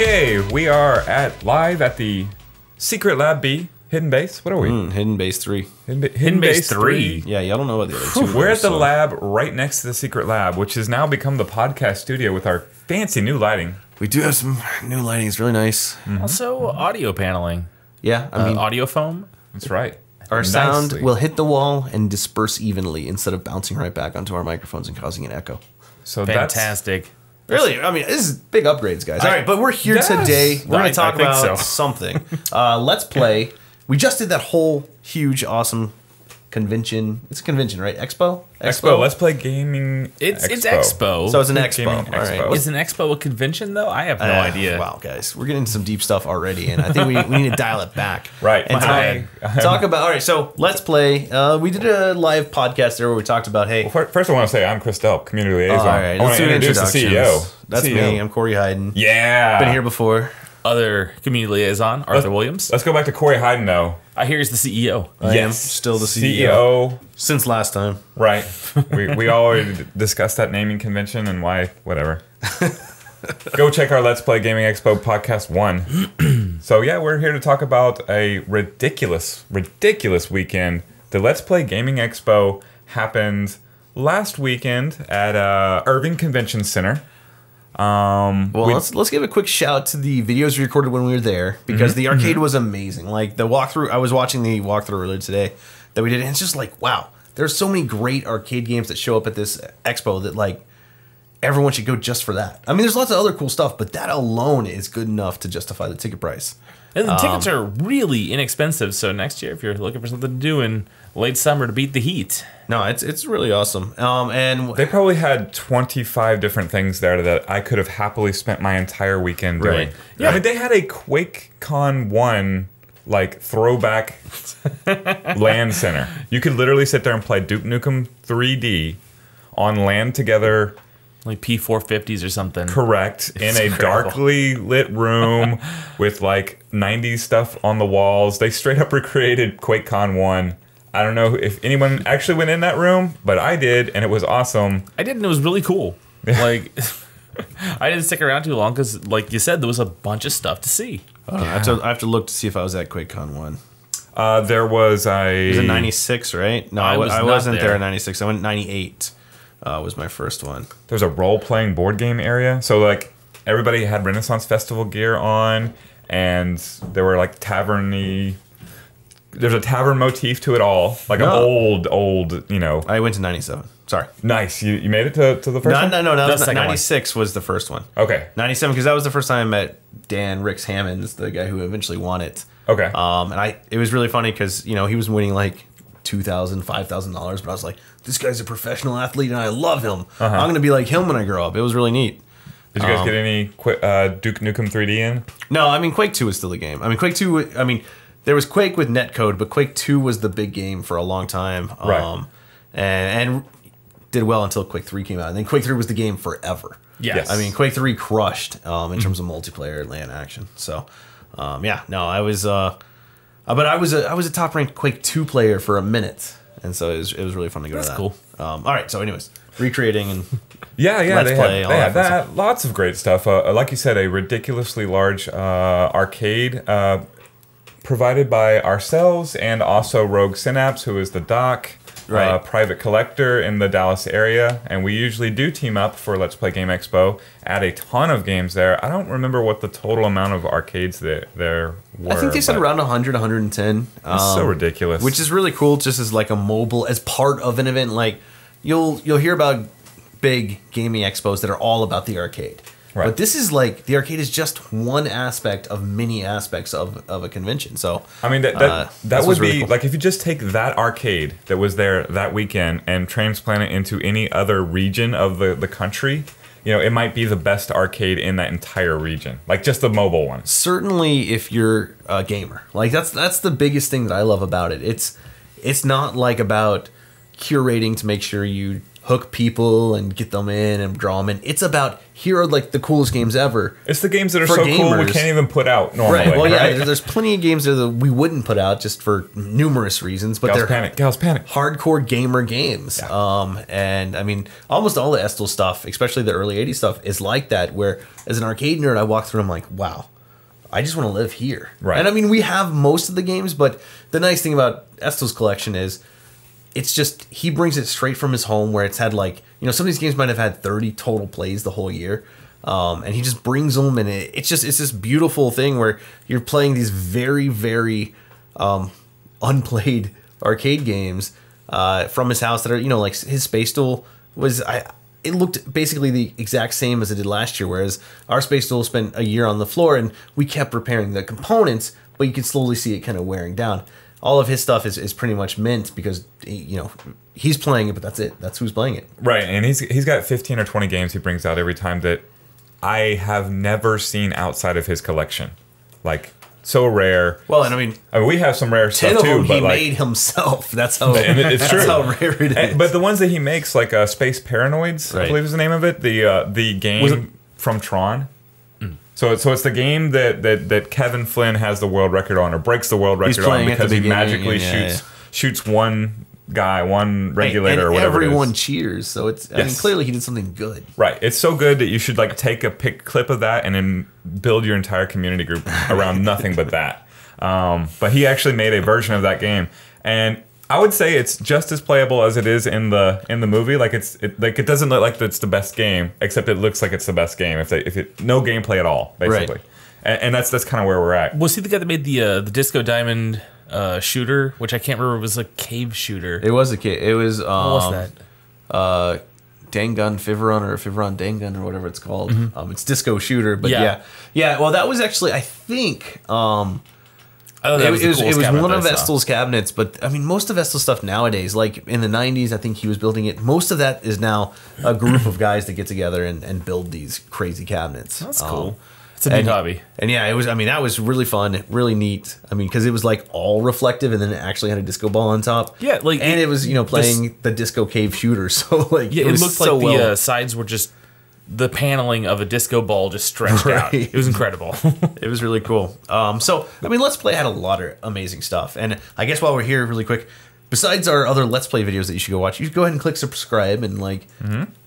Okay, we are at live at the Secret Lab B Hidden Base. What are we? Mm, Hidden Base 3. Hidden, Ba- Hidden Base 3. Yeah, y'all don't know what the other two We're are, at the so- lab right next to the Secret Lab, which has now become the podcast studio with our fancy new lighting. We do have some new lighting. It's really nice. Mm-hmm. Also, mm-hmm. audio paneling. Yeah, I I mean, mean, audio foam. That's right. our sound will hit the wall and disperse evenly instead of bouncing right back onto our microphones and causing an echo. So that's Fantastic. Really, I mean, this is big upgrades, guys. All right, but we're here Yes. today. We're I- to talk I think about so. something. Uh, let's play. We just did that whole huge, awesome convention. It's a convention, right? Expo. Expo. Let's play gaming. It's it's expo. So it's an expo. All right. expo. What's- is an expo a convention though? I have no Uh, idea. Wow, guys, we're getting into some deep stuff already, and I think we, we need to dial it back. Right. And talk, bad. talk about all right. So let's play. Uh, we did a live podcast there where we talked about hey. Fir- First, I want to say I'm Chris Delp, community liaison. all right, I want let's to do introduce the introductions. CEO. That's CEO. me. I'm Corey Hyden. Yeah. Been here before. Other community liaison, Arthur Williams. Let's go back to Corey Hayden, though. I hear he's the E CEO. I am still the E CEO. Since last time. Right. we, we already discussed that naming convention and why, whatever. Go check our Let's Play Gaming Expo podcast one. so, yeah, we're here to talk about a ridiculous, ridiculous weekend. The Let's Play Gaming Expo happened last weekend at uh, Irving Convention Center. Um, Well, we- let's let's give a quick shout to the videos we recorded when we were there because Mm-hmm. the arcade was amazing. Like the walkthrough, I was watching the walkthrough earlier today that we did, and it's just like wow, there's so many great arcade games that show up at this expo that like everyone should go just for that. I mean, there's lots of other cool stuff, but that alone is good enough to justify the ticket price. And the tickets Um, are really inexpensive. So next year, if you're looking for something to do in late summer to beat the heat, No, it's it's really awesome. Um, and They probably had 25 different things there that I could have happily spent my entire weekend doing. Right. Yeah. I mean, they had a QuakeCon 1 like throwback LAN center. You could literally sit there and play Duke Nukem 3D on LAN together, like P450s or something. correct, in a incredible. darkly lit room with like 90s stuff on the walls. They straight up recreated QuakeCon 1. I don't know if anyone actually went in that room, but I did, and it was awesome. I did, and it was really cool. Like, I didn't stick around too long because, like you said, there was a bunch of stuff to see. uh, I, have to, I have to look to see if I was at QuakeCon one. Uh, there was a. It was in '96, right? No, I I, was I not wasn't there there. in '96. I went '98. Uh, was my first one. There's a role playing board game area. So like everybody had Renaissance Festival gear on, and there were like taverny. There's a tavern motif to it all, like an old, old, you know. I went to '97. Sorry. Nice. You, you made it to, to the first No, one. no, no, no. The that was second one. '96 was the first one. Okay. '97 because that was the first time I met Dan Ricks Hammonds, the guy who eventually won it. Okay. Um, and I it was really funny because you know he was winning like two thousand, five thousand dollars, but I was like, this guy's a professional athlete and I love him. Uh-huh. I'm gonna be like him when I grow up. It was really neat. Did you guys um, get any Qu- uh, Duke Nukem 3D in? No, I mean Quake Two is still the game. I mean Quake Two. I mean there was Quake with netcode, but Quake Two was the big game for a long time. Right. Um, and, and did well until Quake Three came out, and then Quake Three was the game forever. Yes. I mean Quake Three crushed um, in terms of multiplayer LAN action. So um, yeah, no, I was. Uh, uh, but I was a I was a top ranked Quake Two player for a minute, and so it was, it was really fun to go That's to that. cool. Um, all right, so anyways, recreating and Yeah, yeah, Let's they Play, had, all they that had that. Lots of great stuff. Uh, like you said, a ridiculously large uh, arcade uh, provided by ourselves and also Rogue Synapse, who is the doc. Right. Uh, private collector in the Dallas area, and we usually do team up for Let's Play Game Expo. Add a ton of games there. I don't remember what the total amount of arcades that there were. I think they said around 100, 110. It's so um, ridiculous. which is really cool just as like a mobile as part of an event like you'll you'll hear about big gaming expos that are all about the arcade Right. but this is like the arcade is just one aspect of many aspects of, of a convention so I mean, that that, uh, that would was be really cool. like if you just take that arcade that was there that weekend and transplant it into any other region of the, the country, you know, it might be the best arcade in that entire region. Like just the mobile one. certainly if you're a gamer like that's that's the biggest thing that i love about it it's it's not like about curating to make sure you hook people and get them in and draw them in. It's about here are like the coolest games ever. It's the games that are so cool we can't even put out normally. Right. Well, yeah. right? there- There's plenty of games that we wouldn't put out just for numerous reasons, but Gals they're panic. Gals panic. hardcore gamer games. Um, and I mean, almost all the Estel stuff, especially the early 80s stuff, is like that, where as an arcade nerd, I walk through and I'm like, wow, I just want to live here. Right. And I mean, we have most of the games, but the nice thing about Estel's collection is it's just, he brings it straight from his home where it's had like, you know, some of these games might have had 30 total plays the whole year. Um, and he just brings them, and it, it's just, it's this beautiful thing where you're playing these very, very, um, unplayed arcade games uh, from his house that are you know like his space duel was I it looked basically the exact same as it did last year whereas our space duel spent a year on the floor and we kept repairing the components but you could slowly see it kind of wearing down all of his stuff is, is pretty much mint because he, you know he's playing it but that's it that's who's playing it Right, and he's he's got 15 or 20 games he brings out every time that I have never seen outside of his collection. Like so rare. well and i mean I mean, we have some rare stuff too, but he like, made himself that's how it- it's that's true. how rare it is And- but the ones that he makes, like uh, Space Paranoids, I believe is the name of it. The uh, the game from Tron. So, it's- so it's the game that, that that Kevin Flynn has the world record on, or breaks the world record on playing at the because he magically yeah, shoots shoots one guy, one regulator, and or whatever. everyone cheers so it's i mean clearly he did something good Right. It's so good that you should like take a pic clip of that and then build your entire community group around nothing but that. Um, but he actually made a version of that game, and I would say it's just as playable as it is in the in the movie. Like it's it, like it doesn't look like it's the best game, except it looks like it's the best game. If they if it no gameplay at all, basically. And, and that's that's kind of where we're at. Was he the guy that made the uh, the Disco Diamond uh, shooter, which I can't remember was a cave shooter? It was a kid. It was um, what was that? uh Dangun Feveron or Feveron Dangun or whatever it's called. Um, it's disco shooter, but Yeah. yeah. yeah, Well, that was actually I think um, I thought it, was it was, it was one of. Estel's cabinets. But I mean, most of Estel's stuff nowadays, like in the '90s, I think he was building it. Most of that is now a group of guys that get together and, and build these crazy cabinets. That's Um, cool. It's a neat and, hobby. And yeah, it was. I mean, that was really fun, really neat. I mean, because it was like all reflective, and then it actually had a disco ball on top. Yeah, like, and it- it was you know playing the disco cave shooter. So like, Yeah, it, was looked so like the uh, sides were just the paneling of a disco ball just stretched out. It was incredible. It was really cool. Um, so I mean, Let's Play had a lot of amazing stuff, and I guess while we're here, really quick, besides our other Let's Play videos that you should go watch, you should go ahead and click subscribe and like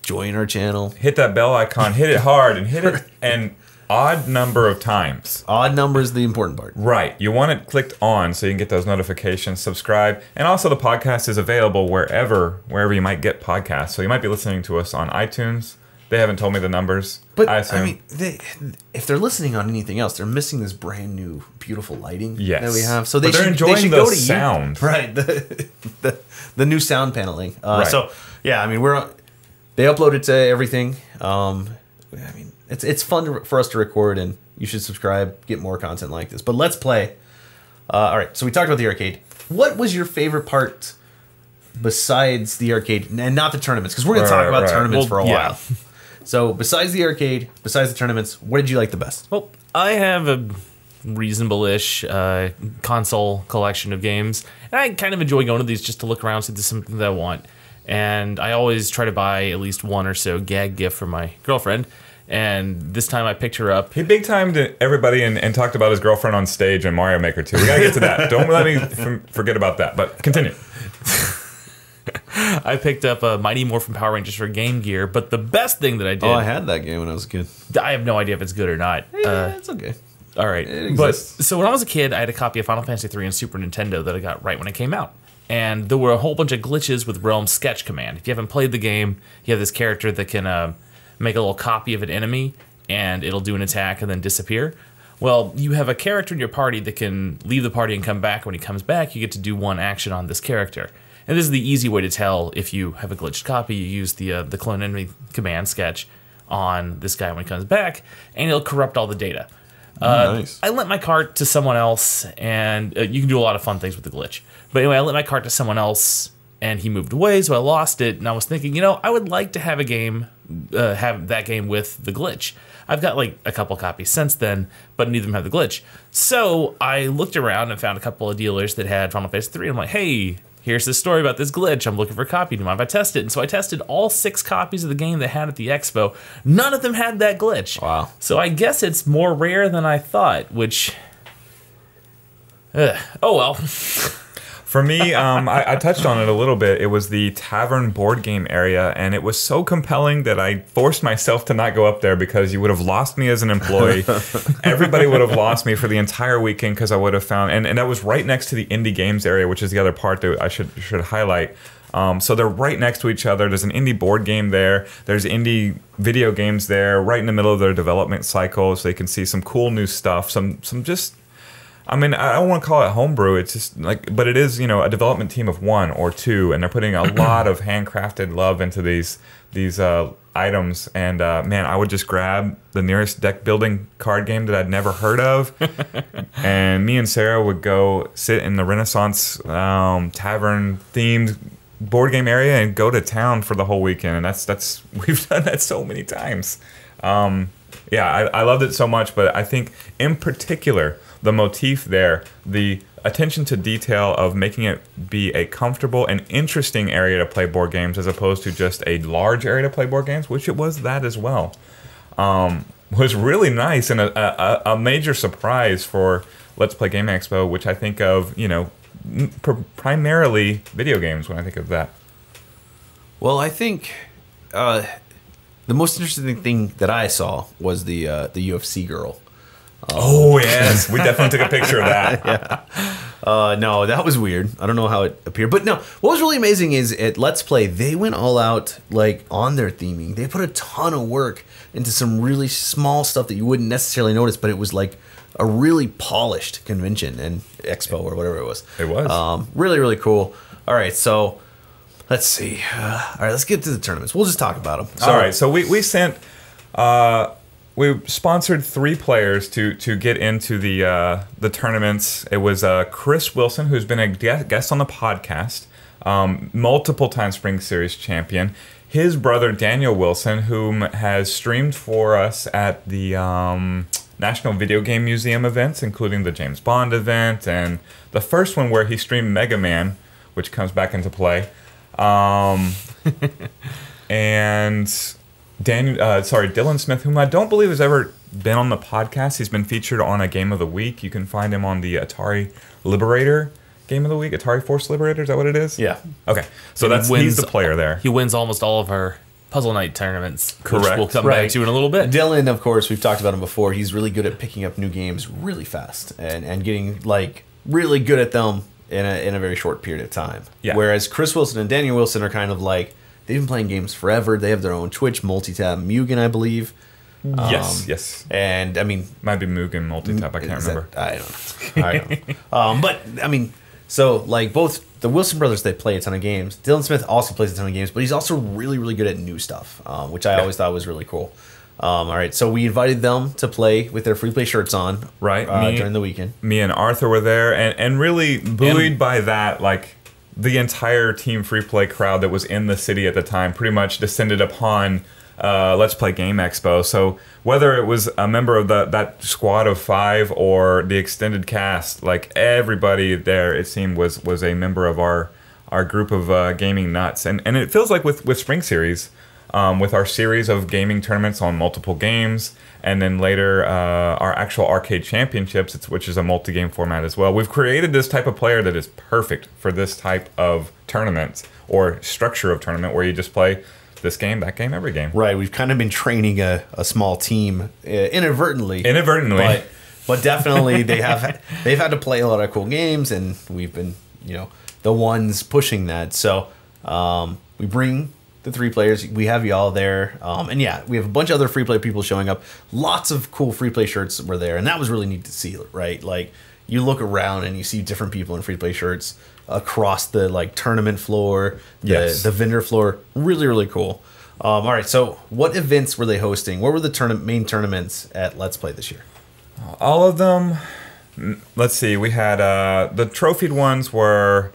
join our channel. Hit that bell icon, hit it hard, and hit it an odd number of times. Odd number is the important part. Right. You want it clicked on so you can get those notifications, subscribe, and also the podcast is available wherever wherever you might get podcasts. So you might be listening to us on iTunes. They haven't told me the numbers. But I I, mean, they, if they're listening on anything else, they're missing this brand new, beautiful lighting Yes. that we have. So they But they're should, enjoying they should the go to you- sound. right? The, the the new sound paneling. Uh, Right. So yeah, I mean, we're they uploaded to everything. Um, I mean, it's it's fun to, for us to record, and you should subscribe, get more content like this. But let's play. Uh, all right, so we talked about the arcade. What was your favorite part besides the arcade, and not the tournaments? Because we're going Right, to talk about right. tournaments Well, for a yeah. while. So besides the arcade, besides the tournaments, what did you like the best? well, I have a reasonable-ish uh, console collection of games, and I kind of enjoy going to these just to look around, see if there's something that I want. And I always try to buy at least one or so gag gift for my girlfriend. And this time I picked her up he big timed everybody and, and talked about his girlfriend on stage in Mario Maker 2. We gotta get to that. Don't let me f- forget about that. But continue. I picked up a Mighty Morphin Power Rangers for Game Gear, but the best thing that I did, Oh, I had that game when I was a kid. I have no idea if it's good or not. Yeah, Uh, it's okay. all right, but so when I was a kid, I had a copy of Final Fantasy III on Super Nintendo that I got right when it came out, and there were a whole bunch of glitches with Relm Sketch Command. If you haven't played the game, you have this character that can uh, make a little copy of an enemy, and it'll do an attack and then disappear. Well, you have a character in your party that can leave the party and come back. When he comes back, you get to do one action on this character. And this is the easy way to tell if you have a glitched copy. You use the uh, the clone enemy command sketch on this guy when he comes back, and it'll corrupt all the data. Uh, nice. I lent my cart to someone else, and uh, you can do a lot of fun things with the glitch. But anyway, I lent my cart to someone else, and he moved away, so I lost it. And I was thinking, you know, I would like to have a game, uh, have that game with the glitch. I've got like a couple copies since then, but neither of them have the glitch. So I looked around and found a couple of dealers that had Final Fantasy 3. I'm like, hey, here's this story about this glitch. I'm looking for a copy. Do you mind if I test it? And so I tested all six copies of the game they had at the expo. None of them had that glitch. Wow. So I guess it's more rare than I thought, which. Ugh. oh well. For me, um, I, I touched on it a little bit. It was the tavern board game area, and it was so compelling that I forced myself to not go up there because you would have lost me as an employee. Everybody would have lost me for the entire weekend because I would have found, and, and that was right next to the indie games area, which is the other part that I should should highlight. Um, so they're right next to each other. There's an indie board game there. There's indie video games there, right in the middle of their development cycle, so they can see some cool new stuff. Some some just I mean, I don't want to call it homebrew. It's just like, but it is, you know, a development team of one or two, and they're putting a lot of handcrafted love into these these uh, items. And uh, man, I would just grab the nearest deck building card game that I'd never heard of, and me and Sarah would go sit in the Renaissance um, tavern themed board game area and go to town for the whole weekend. And that's that's we've done that so many times. Um, yeah, I, I loved it so much, but I think in particular the motif there, the attention to detail of making it be a comfortable and interesting area to play board games as opposed to just a large area to play board games, which it was that as well, um, was really nice and a, a, a major surprise for Let's Play Game Expo, which I think of, you know, pr- primarily video games when I think of that. Well, I think uh, the most interesting thing that I saw was the uh, the UFC girl. Oh yes, we definitely took a picture of that. Uh, no, that was weird. I don't know how it appeared, but no. What was really amazing is at Let's Play they went all out like on their theming. They put a ton of work into some really small stuff that you wouldn't necessarily notice, but it was like a really polished convention and expo or whatever it was. It was. um, really really cool. All right, so let's see. Uh, all right, let's get to the tournaments. We'll just talk about them. All right, so we, we sent uh, we sponsored three players to to get into the uh, the tournaments. It was uh, Chris Wilson, who's been a guest on the podcast, um, multiple time Spring Series champion. His brother Daniel Wilson, whom has streamed for us at the um, National Video Game Museum events, including the James Bond event and the first one where he streamed Mega Man, which comes back into play. Um, and Daniel, uh, sorry, Dylan Smith, whom I don't believe has ever been on the podcast. He's been featured on a Game of the Week. You can find him on the Atari Liberator Game of the Week, Atari Force Liberator. Is that what it is? Yeah. Okay, so And he that's he's the player there. He wins almost all of our puzzle night tournaments, which Correct. we'll come Right. back to in a little bit. Dylan, of course, we've talked about him before. He's really good at picking up new games really fast and, and getting like really good at them in a, in a very short period of time. Yeah. Whereas Chris Wilson and Daniel Wilson are kind of like they've been playing games forever. They have their own Twitch, multi-tab Mugen, I believe. yes, Um, yes. And I mean, Might be Mugen multi-tap. I can't is that- remember. I don't know. I don't know. um, but I mean, so like both the Wilson brothers, they play a ton of games. Dylan Smith also plays a ton of games, but he's also really, really good at new stuff, um, which I always thought was really cool. Um, all right, so we invited them to play with their free play shirts on, Right, uh, me- during the weekend. me and Arthur were there, and, and really buoyed by that, like the entire Team Free Play crowd that was in the city at the time pretty much descended upon uh, Let's Play Game Expo. So whether it was a member of the, that squad of five or the extended cast, like everybody there, it seemed was was a member of our our group of uh, gaming nuts. And and it feels like with with Spring Series. Um, with our series of gaming tournaments on multiple games, and then later uh, our actual arcade championships, it's, which is a multi-game format as well. We've created this type of player that is perfect for this type of tournament or structure of tournament where you just play this game, that game, every game. Right, we've kind of been training a, a small team uh, inadvertently, Inadvertently. but but definitely they have they've had to play a lot of cool games, and we've been you know the ones pushing that. So um, we bring the three players. We have y'all there, um, and yeah, we have a bunch of other free play people showing up. Lots of cool free play shirts were there, and that was really neat to see. Right, like you look around and you see different people in free play shirts across the like tournament floor, the, Yes. the vendor floor. Really, really cool. Um, all right, so what events were they hosting? What were the tourna- main tournaments at Let's Play this year? All of them. Let's see. We had uh, the trophied ones were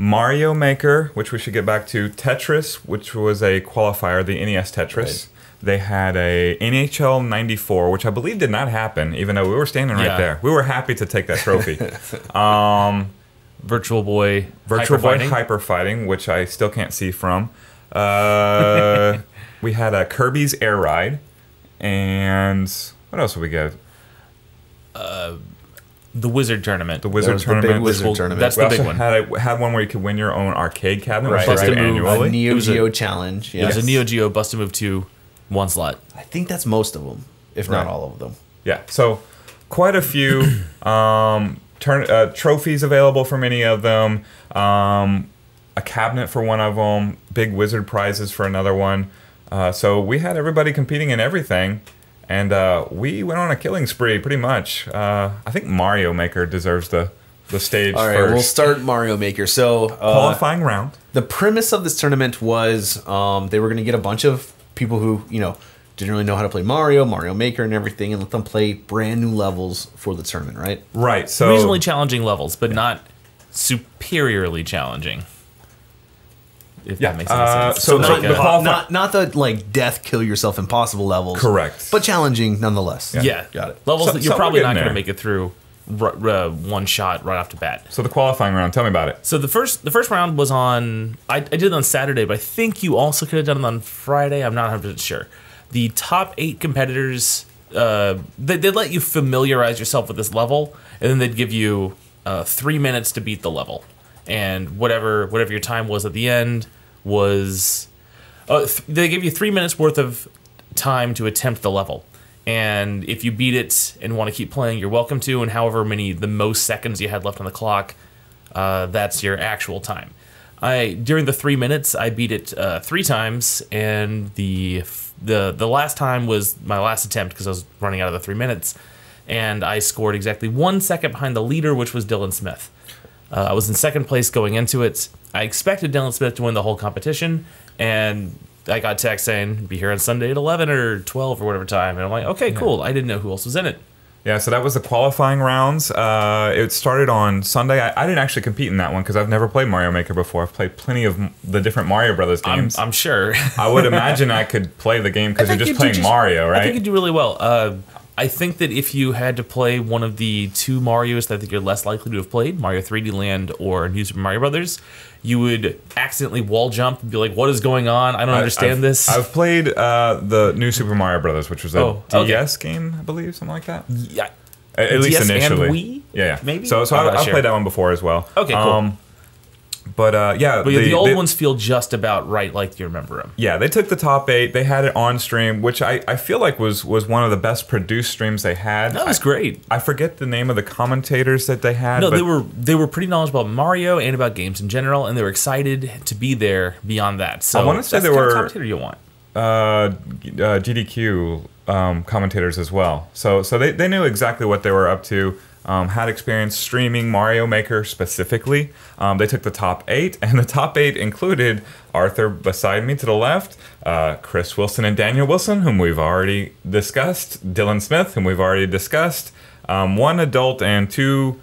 Mario Maker, which we should get back to. Tetris, which was a qualifier, the NES Tetris. Right. They had a NHL '94, which I believe did not happen, even though we were standing right Yeah. there. We were happy to take that trophy. um, Virtual Boy, Virtual Hyper Boy Fighting. Hyper Fighting, which I still can't see from. Uh, we had a Kirby's Air Ride, and what else did we get? The Wizard Tournament. The Wizard Tournament. the big Wizard Well, tournament. that's we the big one. had a, had one where you could win your own arcade cabinet, Right, which they right. do Bust a move. a annually. Neo It was a- Geo challenge. It was a Neo Geo Bust a Move 2 one slot. I think that's most of them, if not all of them. Yeah, so quite a few um, turn uh, trophies available for many of them. Um, a cabinet for one of them. Big wizard prizes for another one. Uh, so we had everybody competing in everything, and uh, we went on a killing spree pretty much. Uh, I think Mario Maker deserves the the stage All right, first. we'll start Mario Maker. So uh, Qualifying round. the premise of this tournament was um, they were going to get a bunch of people who you know didn't really know how to play Mario, Mario Maker, and everything, and let them play brand new levels for the tournament. Right? Right. So Reasonably challenging levels, but not superiorly challenging. If Yeah, that makes any uh, sense. so like not a- the not not the like death kill yourself impossible levels. Correct. But challenging nonetheless. yeah, yeah. Got it. Levels So- that you're so probably not going to make it through r- uh, one shot right off the bat. so the qualifying round. Tell me about it. So the first the first round was on I, I did it on Saturday, but I think you also could have done it on Friday. I'm not 100 percent sure. The top eight competitors uh, they, they'd let you familiarize yourself with this level, and then they'd give you uh, three minutes to beat the level, and whatever whatever your time was at the end was uh, th- they give you three minutes worth of time to attempt the level. And if you beat it and want to keep playing, you're welcome to. And however many, the most seconds you had left on the clock, uh, that's your actual time. I during the three minutes, I beat it uh, three times, and the the the last time was my last attempt because I was running out of the three minutes, and I scored exactly one second behind the leader, which was Dylan Smith. Uh, I was in second place going into it. I expected Dylan Smith to win the whole competition, and I got text saying be here on Sunday at eleven or twelve or whatever time, and I'm like, okay, cool. I didn't know who else was in it. Yeah, so that was the qualifying rounds. Uh, it started on Sunday. I, I didn't actually compete in that one because I've never played Mario Maker before. I've played plenty of m- the different Mario Brothers I'm, games. I'm sure. I would imagine I could play the game because you're just playing Mario, right? I think you do really well. Uh, I think that if you had to play one of the two Mario's that I think you're less likely to have played, Mario 3D Land or New Super Mario Brothers, you would accidentally wall jump and be like, "What is going on? I don't understand I've, this." I've played uh, the new Super Mario Brothers, which was a Oh, okay. DS game, I believe, something like that. yeah, At, at least DS and initially. Wii? Yeah, yeah. Maybe? So, so I, I've sure. played that one before as well. Okay, cool. Um, but uh, yeah, but the, old ones feel just about right, like you remember them. Yeah, they took the top eight. They had it on stream, which I, I feel like was was one of the best produced streams they had. That was I, great. I forget the name of the commentators that they had. No, they were they were pretty knowledgeable about Mario and about games in general, and they were excited to be there beyond that. So I wanna say that's they the were- commentator you want. uh, uh, GDQ um, commentators as well. So so they, they knew exactly what they were up to. Um, had experience streaming Mario Maker specifically. Um, they took the top eight, and the top eight included Arthur beside me to the left, uh, Chris Wilson and Daniel Wilson, whom we've already discussed, Dylan Smith, whom we've already discussed, um, one adult and two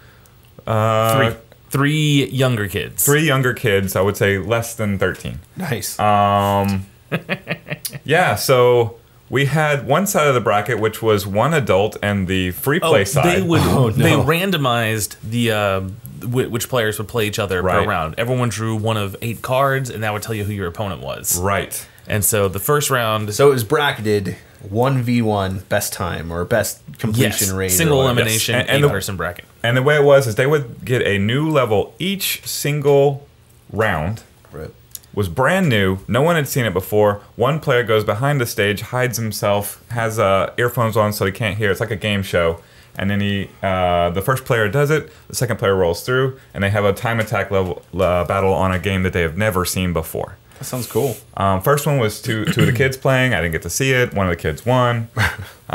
uh, Three three younger kids. three younger kids. I would say less than thirteen. Nice. Um, yeah, so we had one side of the bracket, which was one adult, and the free play Oh, side. They would. Oh, no. They randomized the uh, which players would play each other Right. per round. Everyone drew one of eight cards, and that would tell you who your opponent was. right. And so the first round, so it was bracketed one v one best time or best completion yes, rate. or single whatever. elimination, And- and eight the- person bracket. And the way it was is they would get a new level each single round. Right. Was brand new. No one had seen it before. One player goes behind the stage, hides himself, has uh, earphones on so he can't hear. It's like a game show. And then he, uh, the first player does it. The second player rolls through, and they have a time attack level uh, battle on a game that they have never seen before. That sounds cool. Um, first one was two two of the kids playing. I didn't get to see it. One of the kids won.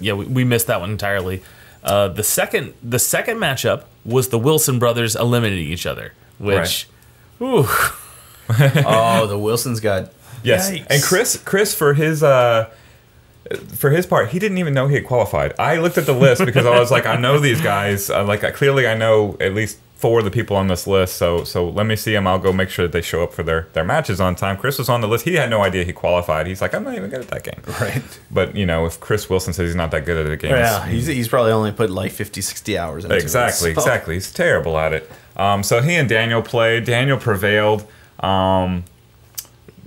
Yeah, we, we missed that one entirely. Uh, the second the second matchup was the Wilson brothers eliminating each other, which, ooh, oh, the Wilsons got Yes, Yikes. and Chris Chris for his uh, for his part, he didn't even know he had qualified. I looked at the list because I was like, I know these guys. Uh, like, I, clearly, I know at least four of the people on this list. So so let me see them. I'll go make sure that they show up for their their matches on time. Chris was on the list. He had no idea he qualified. He's like, I'm not even good at that game. Right. But you know, if Chris Wilson says he's not that good at a game, Yeah, he's, he's probably only put like 50, 60 hours into Exactly, it. so- exactly. He's terrible at it. Um, so he and Daniel played. Daniel prevailed. Um,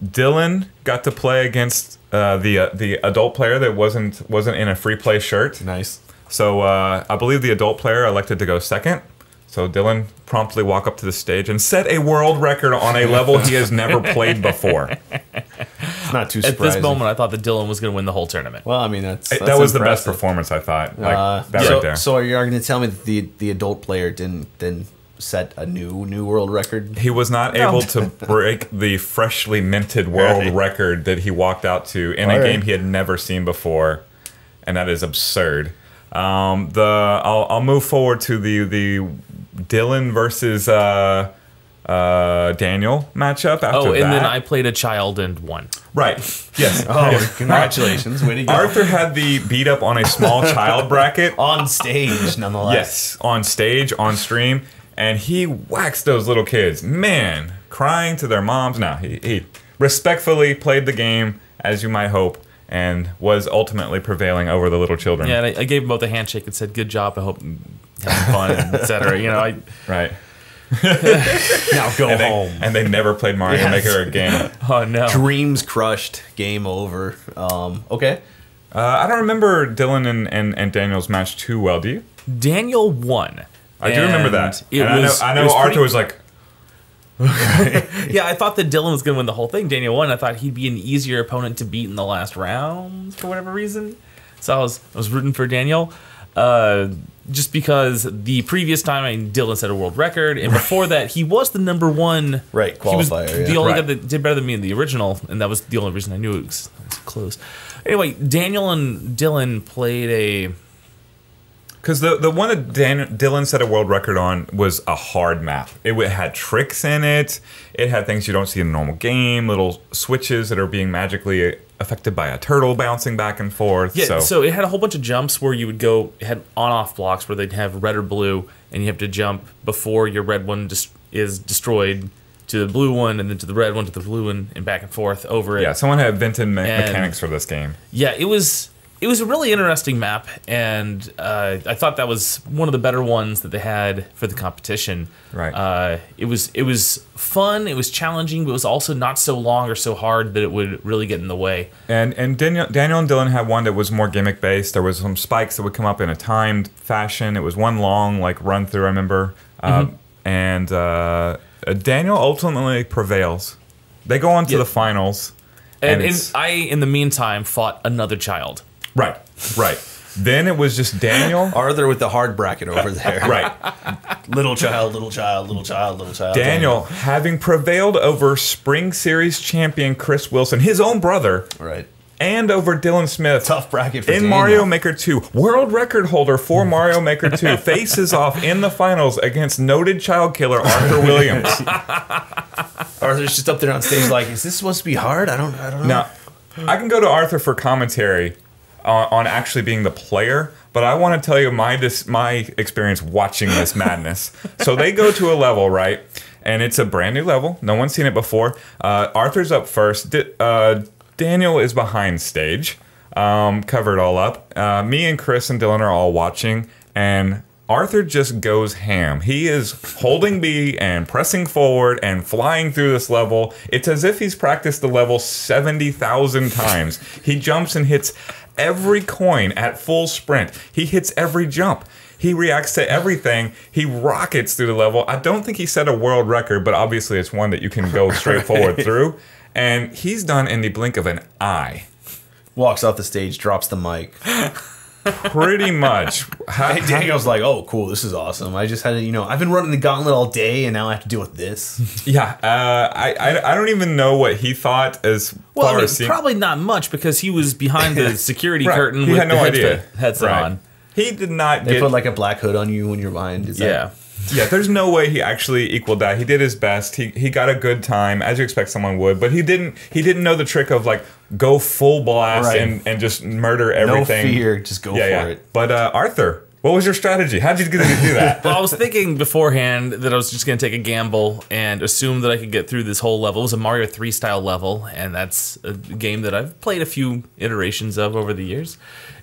Dylan got to play against uh, the uh, the adult player that wasn't wasn't in a free play shirt. Nice. So uh, I believe the adult player elected to go second. So Dylan promptly walked up to the stage and set a world record on a level he has never played before. It's not too At this moment, I thought that Dylan was going to win the whole tournament. Well, I mean, that's, that's that was the best performance I thought. Like Uh, that so, right there. so are you going to tell me that the the adult player didn't didn't set a new new world record? He was not No. able to break the freshly minted world Right. record that he walked out to in a All right. game he had never seen before, and that is absurd. Um, the I'll, I'll move forward to the the Dylan versus uh, uh, Daniel matchup after oh, and that. then I played a child and won. right yes Oh, congratulations! Way to go. Arthur had the beat up on a small child bracket on stage, nonetheless. Yes, on stage, on stream, and he waxed those little kids. Man, crying to their moms. No, he, he respectfully played the game, as you might hope, and was ultimately prevailing over the little children. Yeah, and I, I gave them both a handshake and said, "Good job. I hope having fun, etc." You know, I Right. Now go And they, home. and they never played Mario Yes. Maker again. oh no. Dreams crushed. Game over. Um, okay. Uh, I don't remember Dylan and, and, and Daniel's match too well. Do you? Daniel won. I do remember that. It and was, I know, I know was Arthur pretty- was like, Yeah, I thought that Dylan was going to win the whole thing. Daniel won. I thought he'd be an easier opponent to beat in the last round for whatever reason. So I was I was rooting for Daniel, uh, just because the previous time I mean, Dylan set a world record, and before that he was the number one. Right, He was qualifier, the yeah. only Right. guy that did better than me in the original, and that was the only reason I knew it was, it was close. Anyway, Daniel and Dylan played a Because the, the one that Dan, Dylan set a world record on was a hard map. It had tricks in it. It had things you don't see in a normal game, little switches that are being magically uh, affected by a turtle bouncing back and forth. Yeah, so, so, it had a whole bunch of jumps where you would go it had on-off blocks where they'd have red or blue, and you have to jump before your red one dis- is destroyed to the blue one, and then to the red one to the blue one, and back and forth over it. yeah, someone had invented me- mechanics for this game. Yeah, it was it was a really interesting map, and uh, I thought that was one of the better ones that they had for the competition. Right. Uh, it was it was fun. It was challenging, but it was also not so long or so hard that it would really get in the way. And and Daniel, Daniel and Dylan had one that was more gimmick based. There was some spikes that would come up in a timed fashion. It was one long like run through. I remember. Mm-hmm. Um, and uh, uh, Daniel ultimately prevails. They go on to Yeah. the finals. And, and it's- I, in the meantime, fought another child. Right, right. then it was just Daniel. Arthur with the hard bracket over there. right. Little child, little child, little child, little child. Daniel, having prevailed over Spring Series champion Chris Wilson, his own brother, Right. and over Dylan Smith. Tough bracket for in Daniel. Mario Maker 2. World record holder for Mario Maker 2 faces off in the finals against noted child killer Arthur Williams. Arthur's just up there on stage like, is this supposed to be hard? I don't I don't know. Now, I can go to Arthur for commentary on, on actually being the player, but I want to tell you my dis, my experience watching this madness. so they go to a level, right? And it's a brand new level. No one's seen it before. Uh, Arthur's up first. Di- uh, Daniel is behind stage, um, covered all up. Uh, me and Chris and Dylan are all watching, and Arthur just goes ham. He is holding B and pressing forward and flying through this level. It's as if he's practiced the level 70,000 times. He jumps and hits every coin at full sprint. He hits every jump. He reacts to everything. He rockets through the level. I don't think he set a world record, but obviously it's one that you can go straight forward through. And he's done in the blink of an eye. Walks off the stage, drops the mic. Pretty much. How- Hey, Daniel's like, oh, cool, this is awesome. I just had to, you know, I've been running the gauntlet all day, and now I have to deal with this. Yeah, uh, I, I I don't even know what he thought as Well, far I mean, as seeing- probably not much because he was behind the security Right, curtain He with had no the idea. headset, headset Right. on. He did not They get. put like a black hood on you when you're behind. Is that- Yeah. yeah, there's no way he actually equaled that. He did his best. He he got a good time, as you expect someone would. But he didn't. He didn't know the trick of like go full blast Right. and and just murder everything. no everything. fear, just go yeah, for yeah. it. But uh, Arthur, what What was your strategy? How did you get to do that? Well, I was thinking beforehand that I was just going to take a gamble and assume that I could get through this whole level. It was a Mario 3 style level, and that's a game that I've played a few iterations of over the years.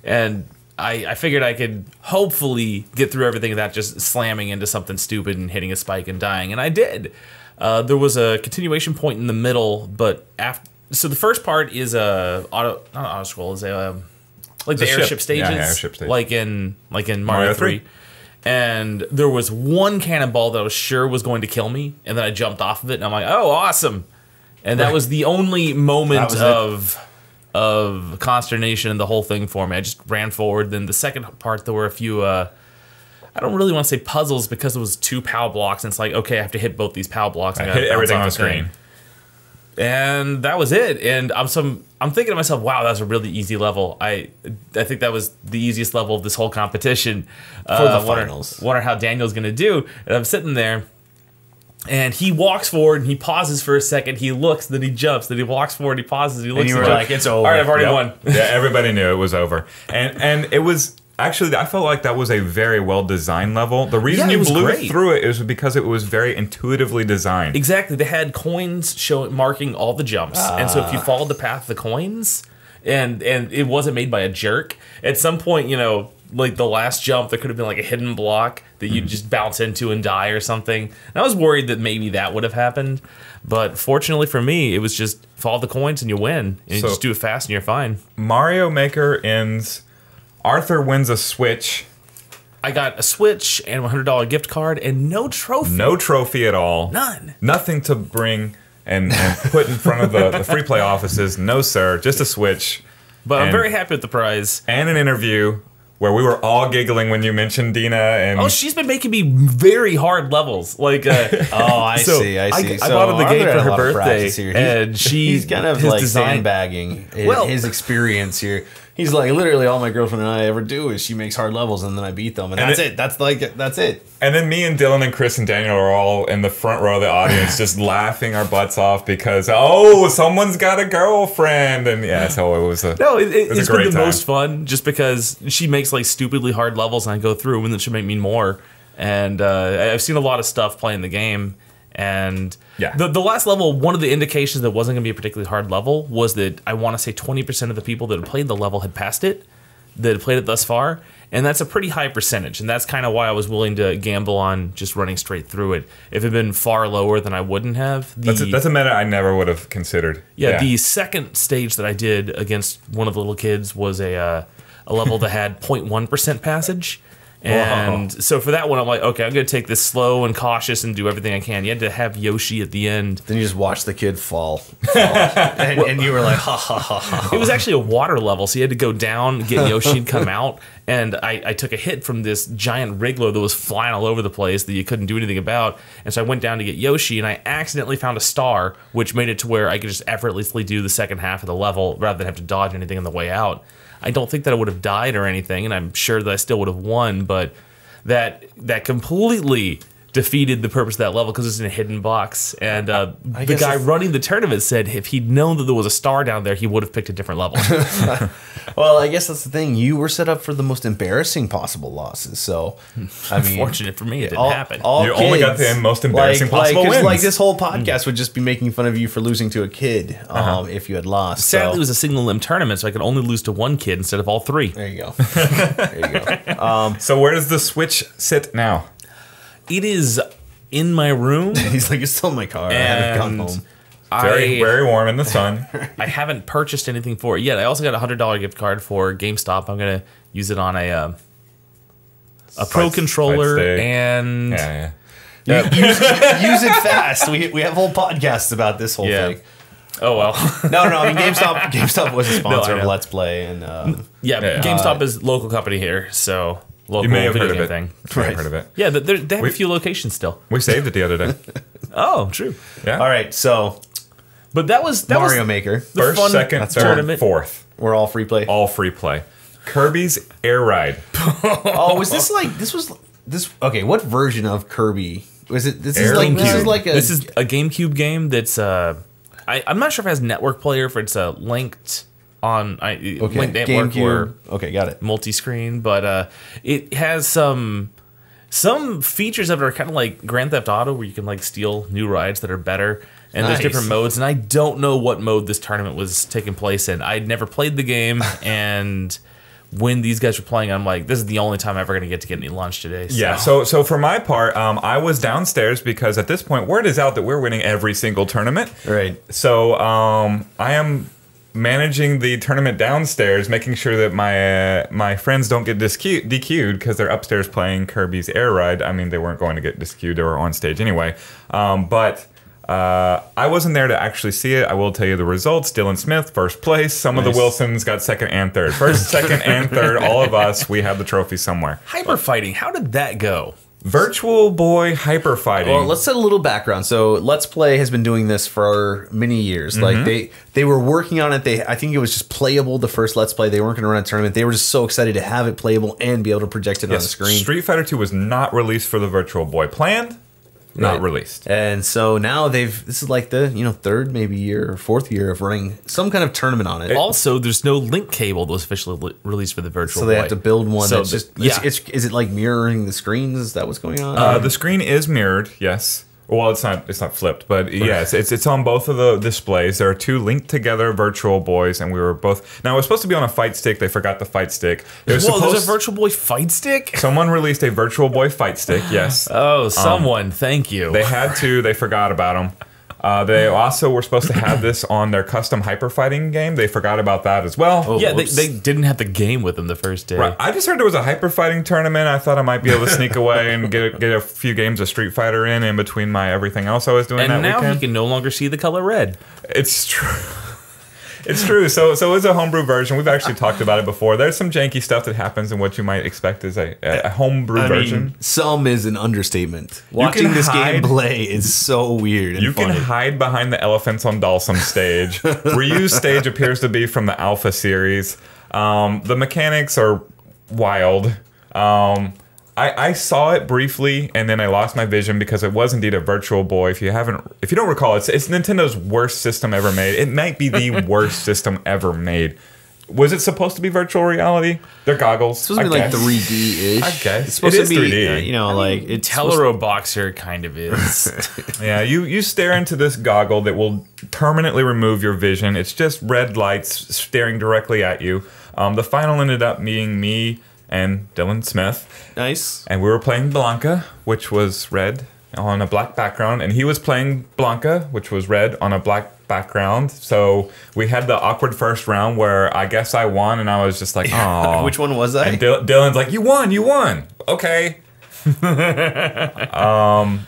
And I, I figured I could hopefully get through everything without just slamming into something stupid and hitting a spike and dying, and I did. Uh, there was a continuation point in the middle, but after. So the first part is a auto, not auto scroll, is a um, like the a ship. airship stages, Yeah, yeah, airship stage. like in like in Mario, Mario 3. 3. And there was one cannonball that I was sure was going to kill me, and then I jumped off of it, and I'm like, "Oh, awesome!" And that was the only moment of. it. Of of consternation and the whole thing for me. I just ran forward. Then the second part, there were a few. Uh, I don't really want to say puzzles because it was two POW blocks, and it's like, okay, I have to hit both these POW blocks. and I gotta Hit everything on the thing screen. and that was it. And I'm some I'm thinking to myself, wow, that was a really easy level. I I think that was the easiest level of this whole competition Uh, For the wonder- finals. Wonder how Daniel's gonna do. And I'm sitting there. And he walks forward and he pauses for a second. He looks, then he jumps, then he walks forward, he pauses, he looks. you and were jumps. like, "It's over." right, I've already Yep. won. yeah, everybody knew it was over, and and it was actually I felt like that was a very well designed level. The reason Yeah, you blew great. through it is because it was very intuitively designed. Exactly. They had coins showing marking all the jumps, and so if Ah. you followed the path of the coins, and and it wasn't made by a jerk. At some point, you know, like the last jump, there could have been like a hidden block that Mm-hmm. you'd just bounce into and die or something. And I was worried that maybe that would have happened, but fortunately for me, it was just follow the coins and you win, and you just do it fast and you're fine. Mario Maker ends. Arthur wins a Switch. I got a Switch and a hundred dollar gift card and no trophy. No trophy at all. None. Nothing to bring and, and put in front of the, the free play offices. No, sir. Just a Switch But I'm very happy with the prize. and an interview where we were all giggling when you mentioned Dina and Oh, she's been making me very hard levels. Like, uh, Oh, I So, see. I I- see. I so bought her the game for her lot birthday, here. and she- he's kind of his like design- sandbagging Well- his experience here. He's like literally all my girlfriend and I ever do is she makes hard levels and then I beat them and, And that's it- it, That's like that's it. And then me and Dylan and Chris and Daniel are all in the front row of the audience, just laughing our butts off because oh, someone's got a girlfriend, and yeah, so it was a no, it, it, was a it's been the time. most fun just because she makes like stupidly hard levels and I go through and then she'll make me more. And uh, I've seen a lot of stuff playing the game. And Yeah. the, the last level, one of the indications that wasn't going to be a particularly hard level was that I want to say 20% of the people that had played the level had passed it, that had played it thus far. And that's a pretty high percentage. And that's kind of why I was willing to gamble on just running straight through it. If it had been far lower, than I wouldn't have. The, that's a, that's a meta I never would have considered. yeah, the second stage that I did against one of the little kids was a uh, a level that had 0.1% passage. And so for that one, I'm like, okay, I'm going to take this slow and cautious and do everything I can. You had to have Yoshi at the end. Then you just watch the kid fall, fall. and, and you were like ha ha ha ha. It was actually a water level, so you had to go down, get Yoshi to come out. And I, I took a hit from this giant Wriggler that was flying all over the place that you couldn't do anything about. And so I went down to get Yoshi, and I accidentally found a star, which made it to where I could just effortlessly do the second half of the level rather than have to dodge anything on the way out. I don't think that I would have died or anything, and I'm sure that I still would have won, but that that completely defeated the purpose of that level because it's in a hidden box. And uh, the guy if- running the tournament said if he'd known that there was a star down there, he would have picked a different level. Well, I guess that's the thing. You were set up for the most embarrassing possible losses. So, I mean, Fortunate for me, it didn't all, happen. all You only got the most embarrassing like, possible like, 'cause, wins. Like this whole podcast would just be making fun of you for losing to a kid um, Uh-huh. if you had lost. Sadly, so- it was a single limb tournament, so I could only lose to one kid instead of all three. there you go. there you go. So where does the Switch sit now? It is in my room, He's like, it's still in my car. I haven't gone home. Very I, very warm in the sun. I haven't purchased anything for it yet. I also got a hundred dollar gift card for GameStop. I'm gonna use it on a uh, a pro Side- controller side stick. and yeah, yeah. use, use it fast. We, we have whole podcasts about this whole Yeah. thing. oh well. No, no. I mean, GameStop. GameStop was a sponsor of. Let's Play, and um, yeah, Yeah. GameStop is local company here, so local You may have video heard of game it. thing. You may have heard of it. Yeah, but they're- have We- a few locations still. We saved it the other day. Oh, true. Yeah. all right. So But that was that Mario was Maker, the First, fun second, third, tournament. fourth, we're all free play. all free play. Kirby's Air Ride. Oh, was this like this was this? Okay, what version of Kirby was it? This is Air like this is like a This is a GameCube game that's uh, I, I'm not sure if it has network player, if it's a linked on I, Okay. Link Network or Okay, got it. multi-screen, but uh, it has some some features of it are kind of like Grand Theft Auto, where you can like steal new rides that are better, and there's different modes. And I don't know what mode this tournament was taking place in. I'd never played the game, and when these guys were playing, I'm like, this is the only time I'm ever going to get to get any lunch today. So. Yeah, so so for my part, um, I was downstairs because at this point, word is out that we're winning every single tournament. Right. So um, I am managing the tournament downstairs, making sure that my uh, my friends don't get discu- DQ'd because they're upstairs playing Kirby's Air Ride. I mean, they weren't going to get DQ'd; they were on stage anyway. Um, but. Uh, I wasn't there to actually see it. I will tell you the results. Dylan Smith, first place. Some of the Wilsons got second and third. First, second, and third. All of us, we have the trophy somewhere. Hyper fighting, how did that go? Virtual Boy Hyper Fighting. Well, let's set a little background. So, Let's Play has been doing this for many years. Mm-hmm. Like they they were working on it. They I think it was just playable the first Let's Play. They weren't going to run a tournament. They were just so excited to have it playable and be able to project it on the screen. Street Fighter 2 was not released for the Virtual Boy. Planned, not Right. released. And so now they've this is like the you know third maybe year or fourth year of running some kind of tournament on it. Also, there's no link cable that was officially li- released for the virtual. so they Boy. have to build one So that's the- just yeah. it's, it's is it like mirroring the screens? Is that what's going on? Uh, the screen is mirrored, yes. Well, it's not. It's not flipped, but yes, it's it's on both of the displays. There are two linked together virtual boys, and we were both. Now it was supposed to be on a fight stick. They forgot the fight stick. It was Whoa, there's supposed. a virtual boy fight stick. someone released a virtual boy fight stick. Yes, Oh, um, someone, thank you. they had to. They forgot about them. Uh, they also were supposed to have this on their custom hyper fighting game. They forgot about that as well. Oh. yeah, they, they didn't have the game with them the first day. Right. I just heard there was a hyper fighting tournament. I thought I might be able to sneak away and get a, get a few games of Street Fighter in in between my everything else I was doing And that now weekend. he can no longer see the color red. It's true. It's true. So, so it's a homebrew version. We've actually talked about it before. There's some janky stuff that happens in what you might expect is a, a homebrew I version. mean, some is an understatement. Watching this hide- game play is so weird. And you can hide behind the elephants on Dhalsim stage. Ryu's stage appears to be from the Alpha series. Um, the mechanics are wild. Um, I, I saw it briefly and then I lost my vision because it was indeed a Virtual Boy. If you haven't, if you don't recall, it's it's Nintendo's worst system ever made. It might be the worst system ever made. Was it supposed to be virtual reality? They're goggles. It's supposed to be I like 3D ish. I guess. it's supposed It is to be 3D. uh, you know like it's supposed- Teleroboxer kind of is. Yeah, you you stare into this goggle that will permanently remove your vision. It's just red lights staring directly at you. Um, the final ended up being me and Dylan Smith, nice. and we were playing Blanka, which was red on a black background, and he was playing Blanka, which was red on a black background. So we had the awkward first round where I guess I won, and I was just like, oh. Which one was I? And Dylan, Dylan's like, "You won, you won." Okay. um,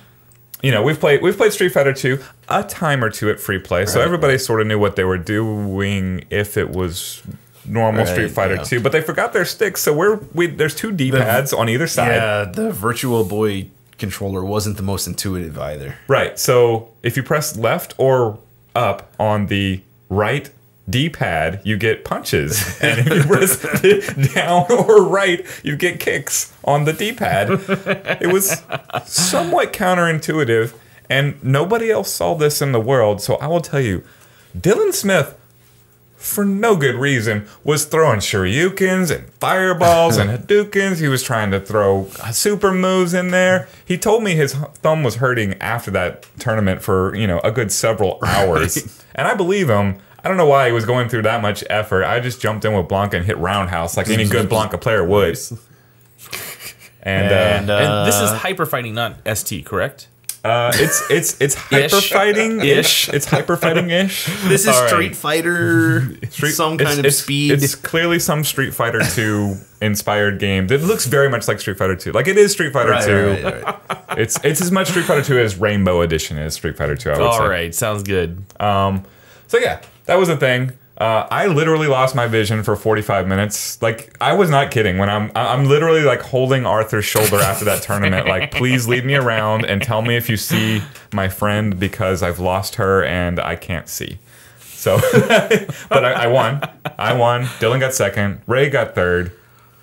you know, we've played we've played Street Fighter 2 a time or two at free play, so everybody sort of knew what they were doing if it was normal Right, Street Fighter yeah. 2, but they forgot their sticks, so we're we there's two D-pads on either side. yeah, the Virtual Boy controller wasn't the most intuitive either. Right. So if you press left or up on the right D-pad, you get punches, and if you press down or right, you get kicks on the D-pad. It was somewhat counterintuitive, and nobody else saw this in the world. So I will tell you, Dylan Smith. For no good reason, was throwing shurikens and fireballs and hadoukens. He was trying to throw super moves in there. He told me his thumb was hurting after that tournament for you know a good several hours, and I believe him. I don't know why he was going through that much effort. I just jumped in with Blanka and hit roundhouse like any good Blanka player would. And, And, uh, uh, and this is hyper fighting, not ST, correct? Uh, it's it's it's hyper fighting ish. It's hyper fighting ish. This is right. Street Fighter, street, some kind of it's- speed. It's clearly some Street Fighter 2 inspired game. It looks very much like Street Fighter 2. Like it is Street Fighter Right, 2. right, right, right. It's it's as much Street Fighter 2 as Rainbow Edition is Street Fighter 2. I would All say. right, sounds good. So yeah, that was the thing. Uh, I literally lost my vision for 45 minutes. Like I was not kidding when I'm I- I'm literally like holding Arthur's shoulder after that tournament. Like please lead me around and tell me if you see my friend because I've lost her and I can't see. So, but I, I won. I won. Dylan got second. Ray got third.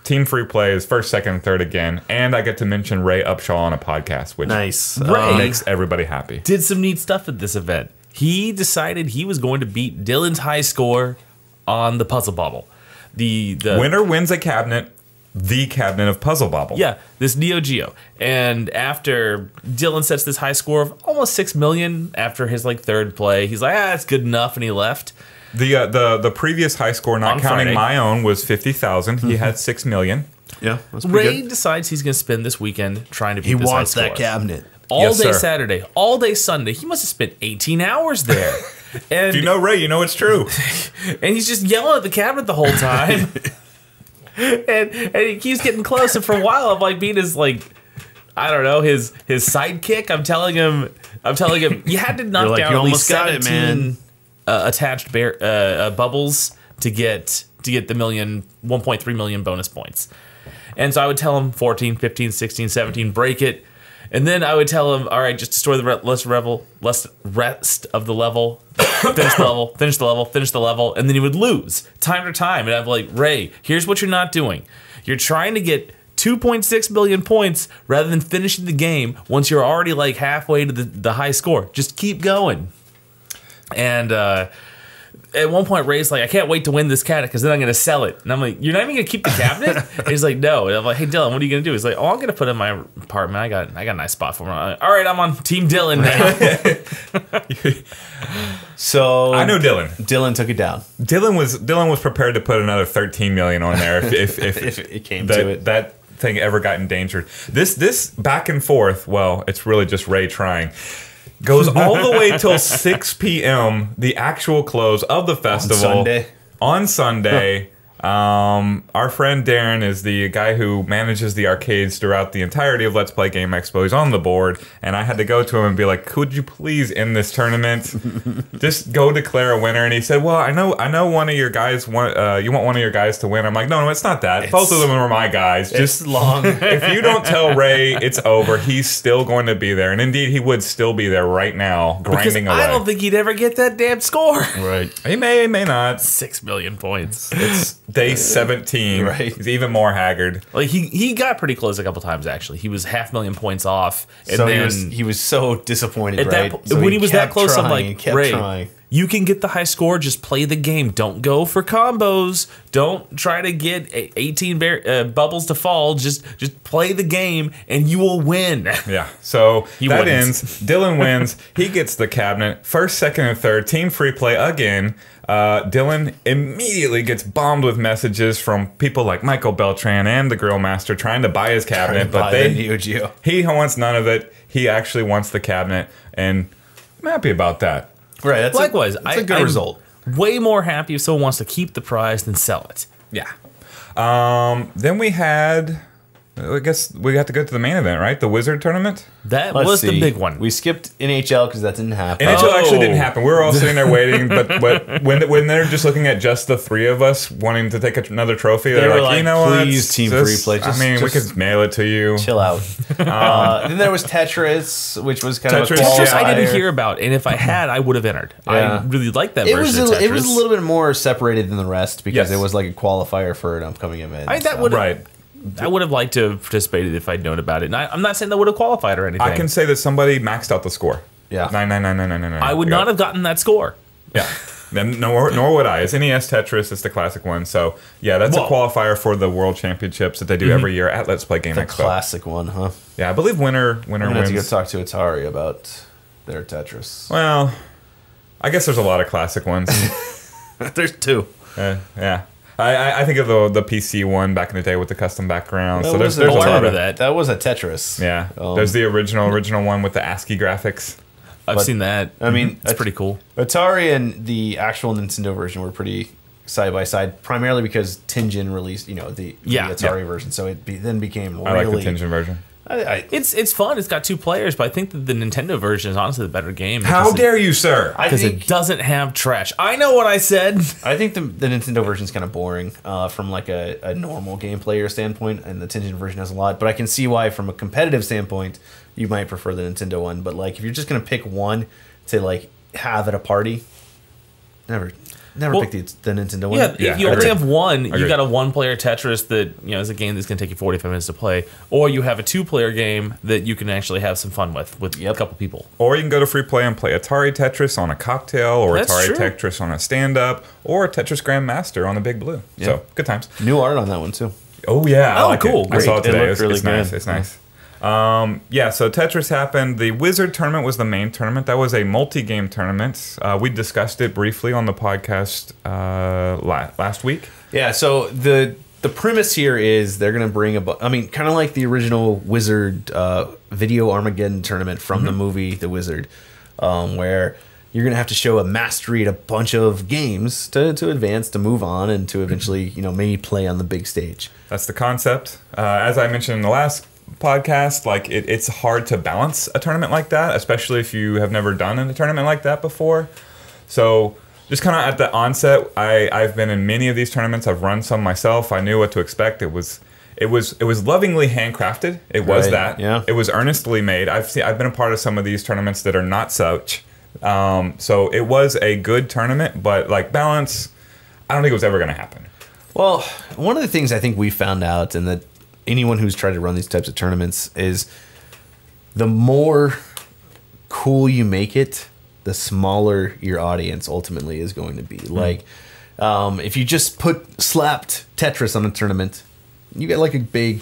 Team Free Play is first, second, and third again, and I get to mention Ray Upshaw on a podcast, which nice. Ray. Um, makes everybody happy. Did some neat stuff at this event. He decided he was going to beat Dylan's high score on the puzzle bobble. The the Winner wins a cabinet, the cabinet of Puzzle Bobble. yeah, this Neo Geo. And after Dylan sets this high score of almost six million after his like third play, he's like, ah, that's good enough, and he left. The uh, the the previous high score, not On counting Friday. my own, was fifty thousand. He had six million. Yeah, that's pretty Ray good. decides he's gonna spend this weekend trying to beat He this high wants that cabinet. All Yes, day sir. Saturday, all day Sunday. He must have spent 18 hours there. And, If you know Ray, you know it's true. and he's just yelling at the cabinet the whole time. and and he keeps getting close. And for a while, I'm like being his like, I don't know, his his sidekick. I'm telling him, I'm telling him, you had to knock like, down at least almost got it, 17 man." uh, attached bear, uh, uh, bubbles to get to get the million 1.3 million bonus points. And so I would tell him 14, 15, 16, 17, break it. And then I would tell him, all right, just destroy the re- less level, less rest of the level, finish the level, finish the level, finish the level, and then he would lose time to time. And I'm like, Ray, here's what you're not doing. You're trying to get 2.6 million points rather than finishing the game once you're already like halfway to the, the high score. Just keep going. And uh, at one point, Ray's like, I can't wait to win this cabinet because then I'm going to sell it. And I'm like, You're not even going to keep the cabinet? he's like, No. And I'm like, Hey, Dylan, what are you going to do? He's like, Oh, I'm going to put it in my apartment. I got I got a nice spot for him. I'm like, All right, I'm on Team Dylan now. So I know Dylan. Dylan took it down. Dylan was Dylan was prepared to put another thirteen million on there if if, if, If it came that, to it. that thing ever got endangered. This this back and forth. Well, it's really just Ray trying. Goes all the way till 6 p.m. The actual close of the festival Sunday? On Sunday. Um, our friend Darren is the guy who manages the arcades throughout the entirety of Let's Play Game Expo. He's on the board, and I had to go to him and be like, "Could you please end this tournament? Just go declare a winner." And he said, "Well, I know, I know one of your guys want, uh, you want one of your guys to win." I'm like, "No, no, it's not that. Both of them are my guys. Just long. if you don't tell Ray it's over, he's still going to be there, and indeed, he would still be there right now, Because grinding away. I don't think he'd ever get that damn score. right. he may, he may not. Six million points. It's day 17. Right. He's even more haggard. Like he he got pretty close a couple times actually. He was half million points off, and so then he was he was so disappointed, at right? that po- So when he was that kept close, I'm like, kept Ray, trying. you can get the high score. Just play the game. Don't go for combos. Don't try to get 18 bear, uh, bubbles to fall. Just just play the game, and you will win. Yeah. So He that wins. ends. Dylan wins. he gets the cabinet. First, second, and third. Team free play again. Uh, Dylan immediately gets bombed with messages from people like Michael Beltran and the Grill Master trying to buy his cabinet, but they the Neo Geo. he wants none of it. He actually wants the cabinet, and I'm happy about that. Right. That's Likewise, a, that's I- a good I'm result. Way more happy if someone wants to keep the prize than sell it. Yeah. Um, then we had. I guess we got to go to the main event, right? The Wizard tournament. That Let's was the big one. We skipped NHL because that didn't happen. NHL Oh. actually didn't happen. We were all sitting there waiting, but but when when they're just looking at just the three of us wanting to take another trophy, they're were like, like, you know what? "Please, Team Just- Free Play, just- I mean, we could mail it to you. Chill out. uh, then there was Tetris, which was kind Tetris, of a Tetris. I didn't hear about, and if I had, I would have entered. Yeah. I really liked that It version was of a, Tetris. it was a little bit more separated than the rest because Yes. it was like a qualifier for an upcoming event. I, that so. would Right. I would have liked to have participated if I'd known about it. And I, I'm not saying that would have qualified or anything. I can say that somebody maxed out the score. Yeah. Nine nine nine nine nine nine nine. I would not have gotten that score. Yeah. Then nor, nor would I. It's NES Tetris. It's the classic one. So yeah, that's Whoa. a qualifier for the World Championships that they do every year at Let's Play Game The Expo. classic one, huh? Yeah, I believe winner winner I'm gonna have to wins. go talk to Atari about their Tetris. well, I guess there's a lot of classic ones. There's two. Uh, yeah. I, I, I think of the the PC one back in the day with the custom background. so there's, a- there's a I lot remember of that. That was a Tetris. Yeah. Um, there's the original original one with the ASCII graphics. I've But- seen that. I mean, it's pretty cool. Atari and the actual Nintendo version were pretty side by side, primarily because Tengen released, you know, the, Yeah. the Atari Yeah. version. So it be, then became really. I like the Tengen version. I, I, It's it's fun. It's got two players, but I think that the Nintendo version is honestly the better game. How because it- dare you, sir? Because it doesn't have trash. I know what I said. I think the, the Nintendo version is kind of boring uh, from like a, a normal game player standpoint, and the Tengen version has a lot. But I can see why, from a competitive standpoint, you might prefer the Nintendo one. But like, if you're just gonna pick one to like have at a party, never. Never Well, picked the, the Nintendo one. Yeah, Yeah, if you only have one, you got a one-player Tetris that you know is a game that's going to take you 45 minutes to play, or you have a two-player game that you can actually have some fun with with Yep. a couple people. Or you can go to free play and play Atari Tetris on a cocktail, or That's Atari true. Tetris on a stand up, or Tetris Grandmaster on the Big Blue. Yeah. So good times. New art on that one too. Oh yeah, I Oh, like cool. It. I saw it Great. It today. looked It's, really it's nice. It's nice. Um, yeah, so Tetris happened. The Wizard tournament was the main tournament. That was a multi-game tournament. Uh, we discussed it briefly on the podcast uh, la- last week. Yeah, so the the premise here is they're gonna bring a bu- I mean, kind of like the original Wizard uh, video Armageddon tournament from the movie The Wizard, um, where you're gonna have to show a mastery at a bunch of games to, to advance, to move on, and to eventually, you know, maybe play on the big stage. That's the concept. Uh, as I mentioned in the last podcast, like it, it's hard to balance a tournament like that, especially if you have never done a tournament like that before. So just kind of at the onset, I, I've been in many of these tournaments. I've run some myself. I knew what to expect. It was it was it was lovingly handcrafted. It was Right, that. yeah. It was earnestly made. I've seen I've been a part of some of these tournaments that are not such. Um, so it was a good tournament, but like balance, I don't think it was ever going to happen. Well, one of the things I think we found out, and that anyone who's tried to run these types of tournaments is the more cool you make it, the smaller your audience ultimately is going to be. Hmm. Like, um, if you just put slapped Tetris on a tournament, you get like a big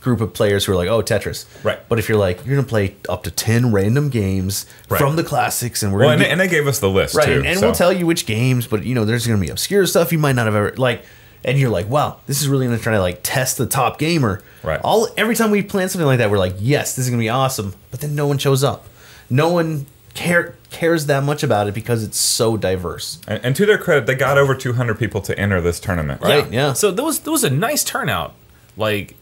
group of players who are like, "Oh, Tetris." Right. But if you're like, you're gonna play up to ten random games Right. from the classics, and we're Well, and, get- and they gave us the list right too. and, and so. we'll tell you which games but you know there's gonna be obscure stuff you might not have ever like and you're like wow this is really gonna try to like test the top gamer Right. all every time we plan something like that we're like yes this is gonna be awesome but then no one shows up no one care cares that much about it because it's so diverse And, and to their credit, they got over 200 people to enter this tournament. Right. yeah. So there was there was a nice turnout. Like,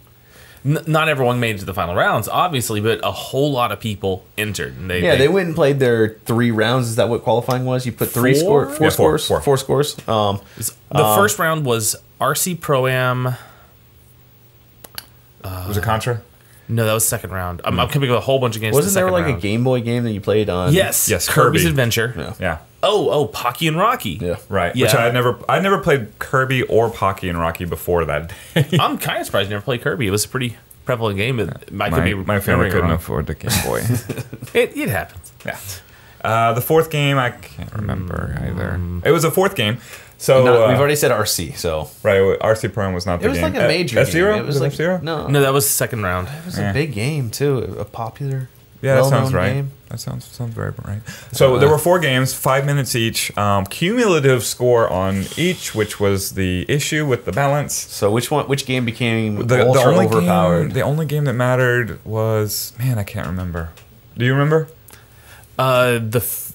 n- not everyone made it to the final rounds, obviously, but a whole lot of people entered. And they, yeah they went and played their three rounds is that what qualifying was you put three Four? score four Yeah, four, scores four. four scores um The first round was RC Pro Am. was it Contra? No, that was second round. I'm, I'm coming with a whole bunch of games. wasn't the there second like a game boy game that you played on Yes, Yes, Kirby's Kirby. Adventure. Yeah. Yeah. Oh, oh, Pocky and Rocky. yeah Right. Yeah. Which I had never I never played Kirby or Pocky and Rocky before that. I'm kind of surprised you never played Kirby. It was a pretty prevalent game. But I my, be my family couldn't wrong. afford the Game Boy. It, it happens. yeah. Uh, the fourth game I can't remember either. It was a fourth game. So No, uh, we've already said RC so right. RC Prime was not the It was game. like a major F Zero. It was like F Zero. No, No, that was the second round. it was Yeah. a big game too. A popular, Yeah, that sounds right. game. That sounds sounds very right. So there were four games, five minutes each. Um, cumulative score on each, which was the issue with the balance. So which one? Which game became The, the only overpowered? game, the only game that mattered was man, I can't remember. Do you remember? Uh, the f-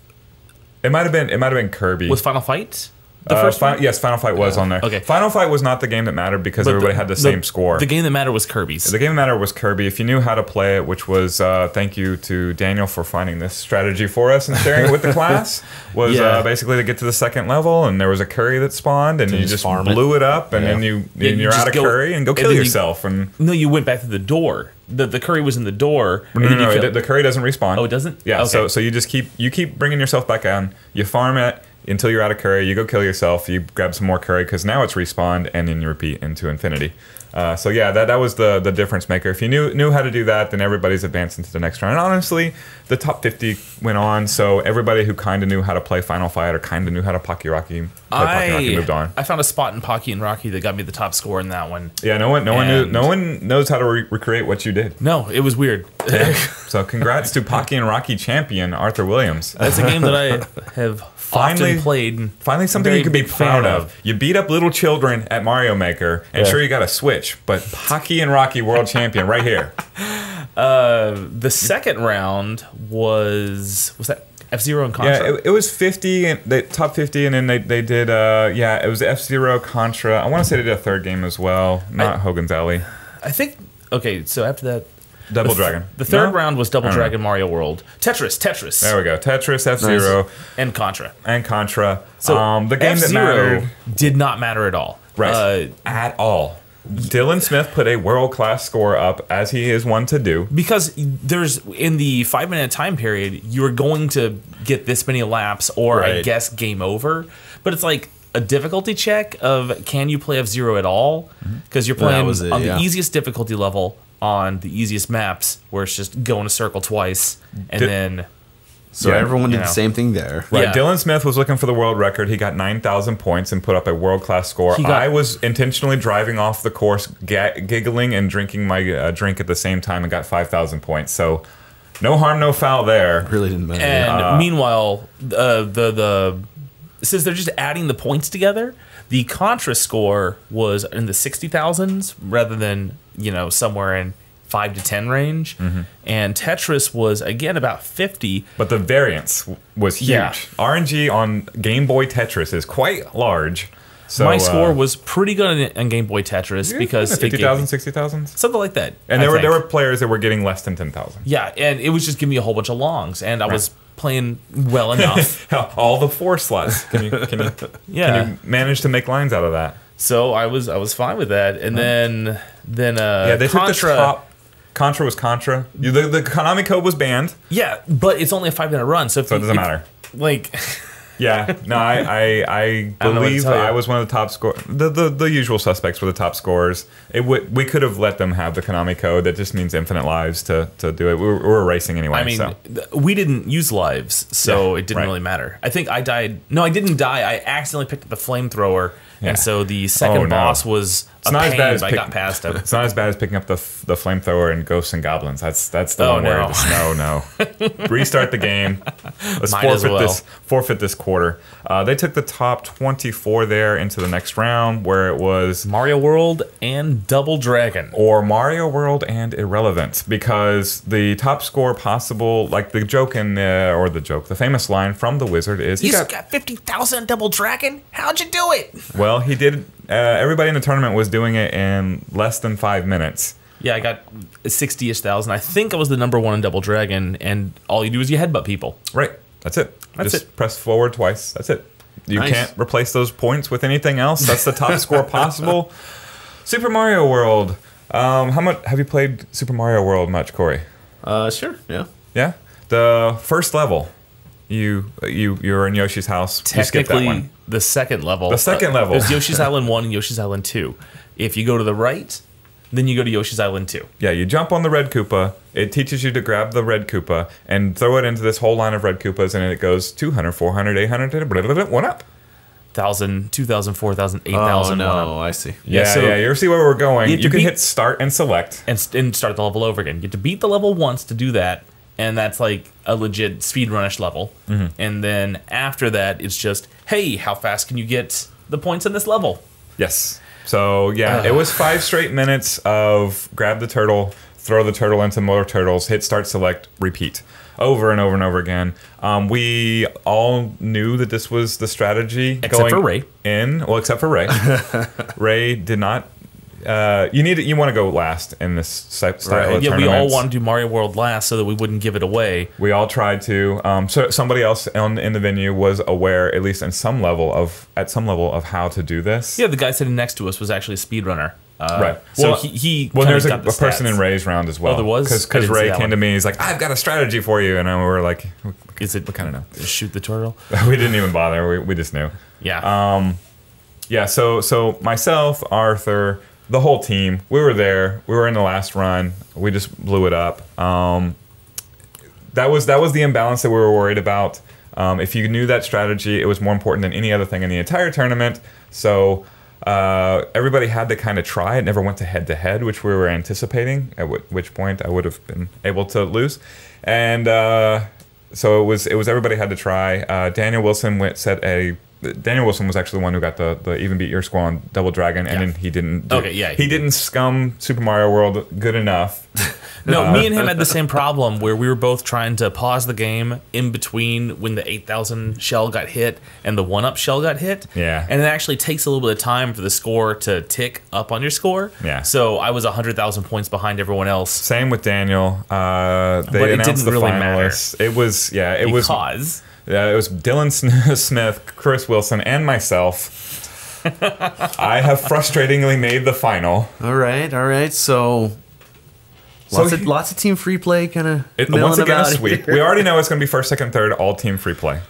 It might have been it might have been Kirby. was Final Fight the Uh, first Fi- one. yes, Final Fight was on there. Okay. Final Fight was not the game that mattered because But everybody had the, same score. The game that mattered was Kirby's. The game that mattered was Kirby. If you knew how to play it, which was uh, thank you to Daniel for finding this strategy for us and sharing it with the class, was Yeah. uh, basically to get to the second level, and there was a curry that spawned, and you just farm it. blew it up, and Yeah. then you Yeah, and you you're just out of go- curry, and go and kill you- yourself. and no, you went back to the door. The the curry was in the door. no, and no, you no, the curry doesn't respawn. Oh, it doesn't? Yeah. Okay. So so you just keep you keep bringing yourself back on. You farm it until you're out of curry. You go kill yourself. You grab some more curry because now it's respawned, and then you repeat into infinity. Uh, so yeah, that, that was the the difference maker. If you knew knew how to do that, then everybody's advanced into the next round. And honestly, the top 50 went on, so everybody who kind of knew how to play Final Fight or kind of knew how to Pocky Rocky, play Pocky Rocky moved on. I found a spot in Pocky and Rocky that got me the top score in that one. Yeah, no one no one knew, no one knows how to re- recreate what you did. No, it was weird. So congrats to Pocky and Rocky champion Arthur Williams. That's a game that I have Finally- played. Finally, something you can be proud of. You beat up little children at Mario Maker, and Yeah. sure you got a Switch, but Pocky and Rocky World Champion right here. Uh, the second round was was that F Zero and Contra. Yeah, it, it was 50, and they top 50, and then they, they did, uh, yeah, it was F Zero Contra. I want to say they did a third game as well, not Hogan's Alley. I think. Okay, so after that, Double the th- Dragon. The third No? round was Double I don't know. Dragon Mario World, Tetris, Tetris, There we go. Tetris, F Zero, and Contra. and Contra. So um, the game that F-Zero mattered. did not matter at all. Right. Uh, at all. Dylan Smith put a world class score up, as he is one to do. because there's in the five minute time period, you're going to get this many laps, or I guess game over. But it's like a difficulty check of can you play F Zero at all? Because you're playing was it, on yeah. the easiest difficulty level on the easiest maps, where it's just go in a circle twice and Did- then So Yeah, everyone did you the same thing there. Right. Yeah. Dylan Smith was looking for the world record. He got 9,000 points and put up a world class score. Got- I was intentionally driving off the course, ga- giggling and drinking my uh, drink at the same time and got 5,000 points. So no harm, no foul there. Really didn't matter. And meanwhile, uh, the the since they're just adding the points together, the Contra score was in the sixty thousands rather than you know somewhere in five to ten range, Mm-hmm. and Tetris was again about fifty. But the variance was huge. Yeah. RNG on Game Boy Tetris is quite large. So, My uh, score was pretty good in Game Boy Tetris because it gave 50,000, 60,000. something like that. And I there were, there were players that were getting less than 10,000. yeah, and it was just giving me a whole bunch of longs, and I was playing well enough. All the four slots. Can you, can you, Yeah. can you manage to make lines out of that? So I was I was fine with that, and then then uh, Yeah, they took the top. Contra was Contra. You, the, the Konami code was banned, Yeah, but it's only a five minute run, so if so it doesn't if- matter. Like, Yeah, no, I I, I I don't know what to believe you. I was one of the top score. The, the the usual suspects were the top scorers. It would we could have let them have the Konami code. That just means infinite lives to, to do it. We were, we were racing anyway. I mean, so. we didn't use lives, so Yeah, it didn't right. really matter. I think I died. No, I didn't die. I accidentally picked up the flamethrower, Yeah. and so the second Oh, no. boss was It's a not pain, as bad as but I got past him. It's not as bad as picking up the the flamethrower and ghosts and goblins. That's that's the Oh, one no. no no. Restart the game. Let's Might forfeit well. this forfeit this quarter. Uh, they took the top twenty four there into the next round where it was Mario World and Double Dragon. or Mario World and Irrelevant because the top score possible, like the joke in the, or the joke, the famous line from the wizard is You got, got fifty thousand Double Dragon. How'd you do it? well he did. Uh, everybody in the tournament was doing it in less than five minutes. Yeah, I got sixty-ish thousand. I think I was the number one in Double Dragon, and all you do is you headbutt people. Right. That's it. That's Just it. press forward twice. That's it. You Nice. can't replace those points with anything else. That's the top score possible. Super Mario World. Um, how much have you played Super Mario World much, Corey? Uh, sure. Yeah. Yeah. The first level, you you you're in Yoshi's house. You skip that Technically, one. the second level. The second uh, level. There's Yoshi's Island one and Yoshi's Island two. If you go to the right, then you go to Yoshi's Island two. Yeah, you jump on the red Koopa. It teaches you to grab the red Koopa and throw it into this whole line of red Koopas, and it goes 200, 400, 800, blah, blah, blah, one up. Thousand, two thousand, four thousand, eight Oh thousand. no, I see. Yeah, Yeah, so- yeah, you see where we're going. You You, can beat- hit start and select. and, and start the level over again. You have to beat the level once to do that, and that's like a legit speedrunish level. Mm-hmm. And then after that, it's just, hey, how fast can you get the points in this level? Yes. So yeah, it was five straight minutes of grab the turtle, throw the turtle into more turtles, hit start, select, repeat, over and over and over again. Um, we all knew that this was the strategy. Except for Ray. In well, except for Ray. Ray did not. Uh, you need you want to go last in this style Right. Yeah, we all wanted to do Mario World last so that we wouldn't give it away. We all tried to. Um, so somebody else on, in the venue was aware, at least in some level of at some level of how to do this. Yeah, the guy sitting next to us was actually a speedrunner. Uh, Right. So Well- he, he Well, there's a, the a person in Ray's round as well. Oh, there was? Because Ray came one. to me. He's like, "I've got a strategy for you," and we were like, Is it "We kind of know." shoot the turtle? we didn't even bother. We, we just knew. Yeah. Um, Yeah. So so myself, Arthur, the whole team, we were there. We were in the last run. We just blew it up. Um, that was that was the imbalance that we were worried about. Um, if you knew that strategy, it was more important than any other thing in the entire tournament. So uh, everybody had to kind of try. It never went to head to head, which we were anticipating. At which point I would have been able to lose, and uh, so it was it was everybody had to try. Uh, Daniel Wilson went set a. Daniel Wilson was actually the one who got the, the even beat your score on Double Dragon, and Yeah. then he didn't. Do, Okay, yeah. he didn't scum Super Mario World good enough. No, Uh, me and him had the same problem where we were both trying to pause the game in between when the 8000 shell got hit and the 1 up shell got hit. Yeah. And it actually takes a little bit of time for the score to tick up on your score. Yeah. So I was 100,000 points behind everyone else. Same with Daniel. Uh, they But it announced didn't the really matter. finalists. It was yeah, it was Because yeah, it was Dylan Smith, Chris Wilson, and myself. I have frustratingly made the final. All right, all right. So, So lots of he- lots of team free play, kind of. It, once again, a sweep. We already know it's going to be first, second, third, all team free play.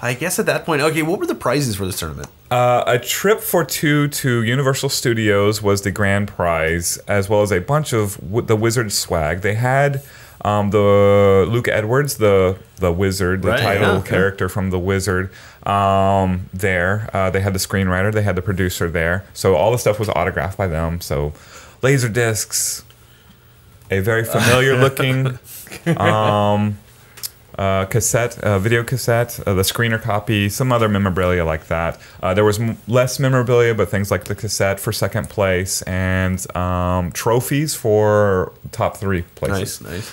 I guess at that point, okay. What were the prizes for this tournament? Uh, a trip for two to Universal Studios was the grand prize, as well as a bunch of w- the Wizard swag. They had um, the Luke Edwards, the the Wizard, the Right, title yeah, character from the Wizard, um, there. Uh, they had the screenwriter, they had the producer there. So all the stuff was autographed by them. So laser discs, a very familiar looking um, uh, cassette, uh, video cassette, uh, the screener copy, some other memorabilia like that. Uh, there was m- less memorabilia, but things like the cassette for second place and um, trophies for top three places. Nice, nice.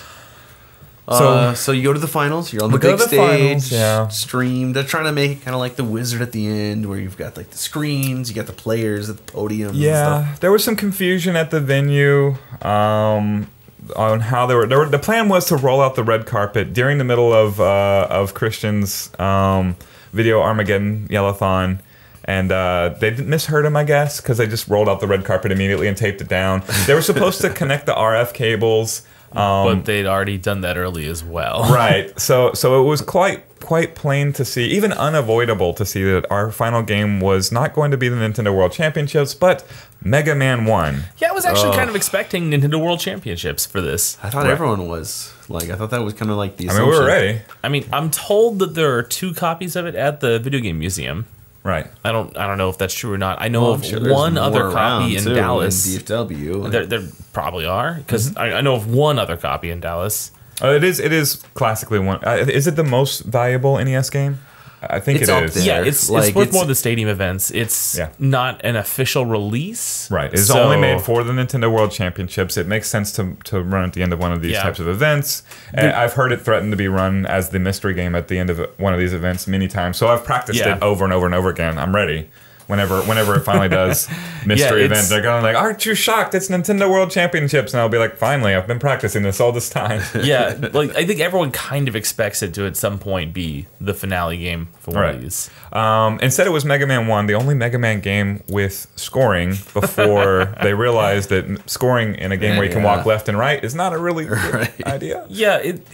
So- So, uh, so you go to the finals. You're on the big the stage. finals, yeah. Stream. They're trying to make it kind of like the Wizard at the end, where you've got like the screens, you got the players at the podium. and Yeah, stuff. there was some confusion at the venue um, on how they were, they were. The plan was to roll out the red carpet during the middle of uh, of Christian's um, video Armageddon Yellathon. And uh, they misheard him, I guess, because they just rolled out the red carpet immediately and taped it down. They were supposed to connect the RF cables, um, but they'd already done that early as well. right so so it was quite quite plain to see even unavoidable to see that our final game was not going to be the nintendo world championships but mega man 1 Yeah, I was actually Oh. kind of expecting Nintendo World Championships for this. I thought Right. everyone was like. I thought that was kind of like the. i mean we were ready I mean, I'm told that there are two copies of it at the video game museum. Right I don't I don't know if that's true or not. I know Well, of sure one other copy in too, Dallas. DFW. there, there probably are because Mm-hmm. I, I know of one other copy in Dallas. uh, it is it is classically one uh, is it the most valuable nes game i think It's it up is there. Yeah, it's like, it's worth it's- more of the stadium events. It's Yeah. not an official release. Right. It's So- only made for the Nintendo World Championships. It makes sense to, to run at the end of one of these Yeah. types of events. And I've heard it threatened to be run as the mystery game at the end of one of these events many times. So I've practiced Yeah. it over and over and over again. I'm ready. Whenever whenever it finally does mystery it's- event, they're going like, "Aren't you shocked? It's Nintendo World Championships." And I'll be like, "Finally, I've been practicing this all this time." yeah, like I think everyone kind of expects it to at some point be the finale game for one Right. of these. Um, instead, it was Mega Man 1, the only Mega Man game with scoring before they realized that scoring in a game where you can Yeah. walk left and right is not a really good Right. idea. Yeah, it-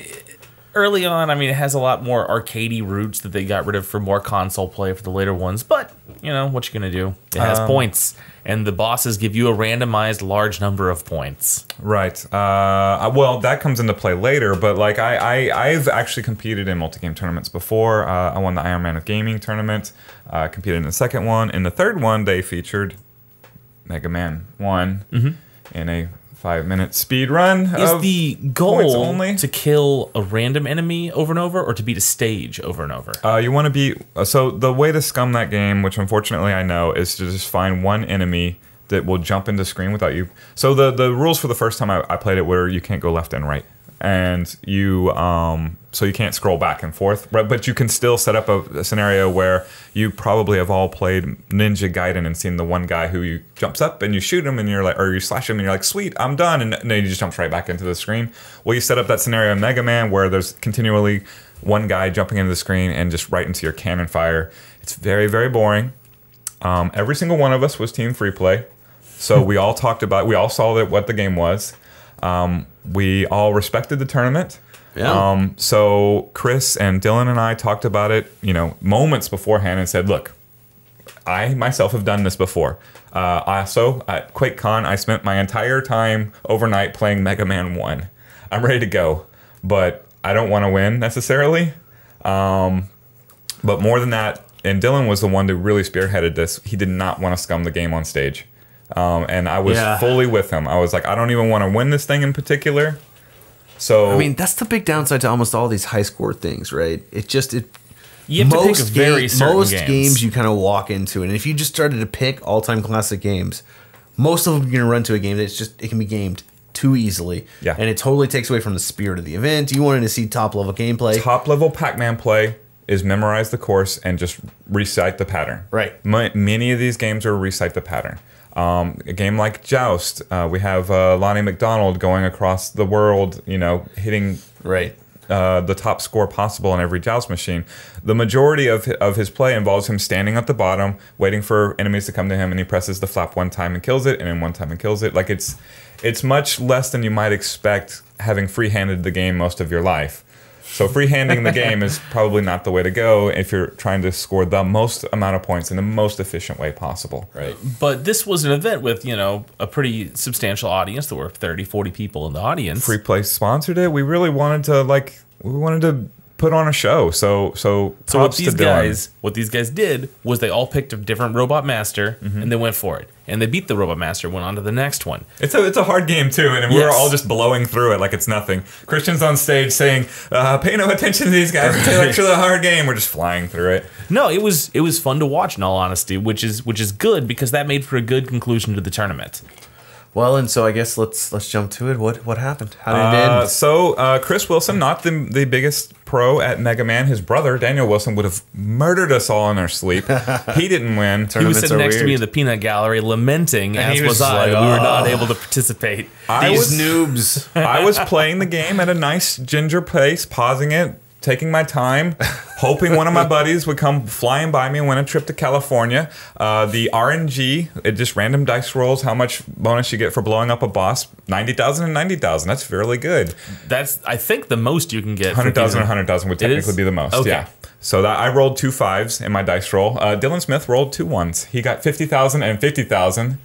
early on, I mean, it has a lot more arcadey roots that they got rid of for more console play for the later ones. But you know what you're gonna do? It has Um, points, and the bosses give you a randomized large number of points. Right. Uh, well, that comes into play later, but like I, I, I've actually competed in multi-game tournaments before. Uh, I won the Iron Man of Gaming tournament. Uh, competed in the second one. In the third one, they featured Mega Man one in a five-minute speed run. Is the goal only. to kill a random enemy over and over, or to beat a stage over and over? Uh, you want to be uh, so the way to scum that game, which unfortunately I know, is to just find one enemy that will jump into screen without you. So the the rules for the first time I, I played it were you can't go left and right, and you um so you can't scroll back and forth, but you can still set up a, a scenario where you probably have all played Ninja Gaiden and seen the one guy who you jumps up and you shoot him and you're like or you slash him and you're like sweet I'm done and then you just jumps right back into the screen. Well, you set up that scenario in Mega Man where there's continually one guy jumping into the screen and just right into your cannon fire. It's very, very boring. Um, every single one of us was team free play. So we all talked about, we all saw that what the game was. Um, we all respected the tournament. Yeah. Um, so Chris and Dylan and I talked about it, you know, moments beforehand and said, look, I myself have done this before. Uh, also, at QuakeCon, I spent my entire time overnight playing Mega Man 1. I'm ready to go, but I don't want to win necessarily. Um, but more than that, and Dylan was the one who really spearheaded this. He did not want to scum the game on stage. Um, and I was Yeah. fully with him. I was like, I don't even want to win this thing in particular. So I mean, that's the big downside to almost all these high score things, right? It just it You have to pick most very ga- certain most games. games. you kind of walk into it, and if you just started to pick all time classic games, most of them you're gonna run to a game that's just it can be gamed too easily, Yeah. and it totally takes away from the spirit of the event. You wanted to see top level gameplay, top level Pac-Man play is memorize the course and just recite the pattern. Right. M- many of these games are recite the pattern. Um, a game like Joust, uh, we have uh, Lonnie McDonald going across the world, you know, hitting right? uh, the top score possible on every joust machine. The majority of of his play involves him standing at the bottom, waiting for enemies to come to him, and he presses the flap one time and kills it, and then one time and kills it. Like it's it's much less than you might expect having free-handed the game most of your life. So freehanding the game is probably not the way to go if you're trying to score the most amount of points in the most efficient way possible. Right. But this was an event with, you know, a pretty substantial audience. There were 30, 40 people in the audience. Free Play sponsored it. We really wanted to like we wanted to put on a show. So so so what these guys, what these guys did was they all picked a different robot master Mm-hmm. and they went for it. And they beat the robot master, went on to the next one. It's a it's a hard game too, and we were Yes. all just blowing through it like it's nothing. Christian's on stage saying, uh, "Pay no attention to these guys. It's actually a hard game." We're just flying through it. No, it was it was fun to watch in all honesty, which is which is good because that made for a good conclusion to the tournament. Well, and so I guess let's let's jump to it. What what happened? How did it Uh, end? so uh, Chris Wilson, not the the biggest pro at Mega Man, his brother Daniel Wilson would have murdered us all in our sleep. he didn't win. He was Tournaments sitting are next to me in the peanut gallery lamenting, And as he was, was I. like, we were not "Oh." able to participate. I These was noobs. I was playing the game at a nice ginger pace, pausing it, taking my time, hoping one of my buddies would come flying by me and win a trip to California. Uh, the RNG, it just random dice rolls how much bonus you get for blowing up a boss. 90,000 and 90,000. That's fairly good. That's I think the most you can get. for 100,000 and 100,000 would technically be the most. Okay. Yeah. So that I rolled two fives in my dice roll. Uh, Dylan Smith rolled two ones. He got 50,000 and 50,000,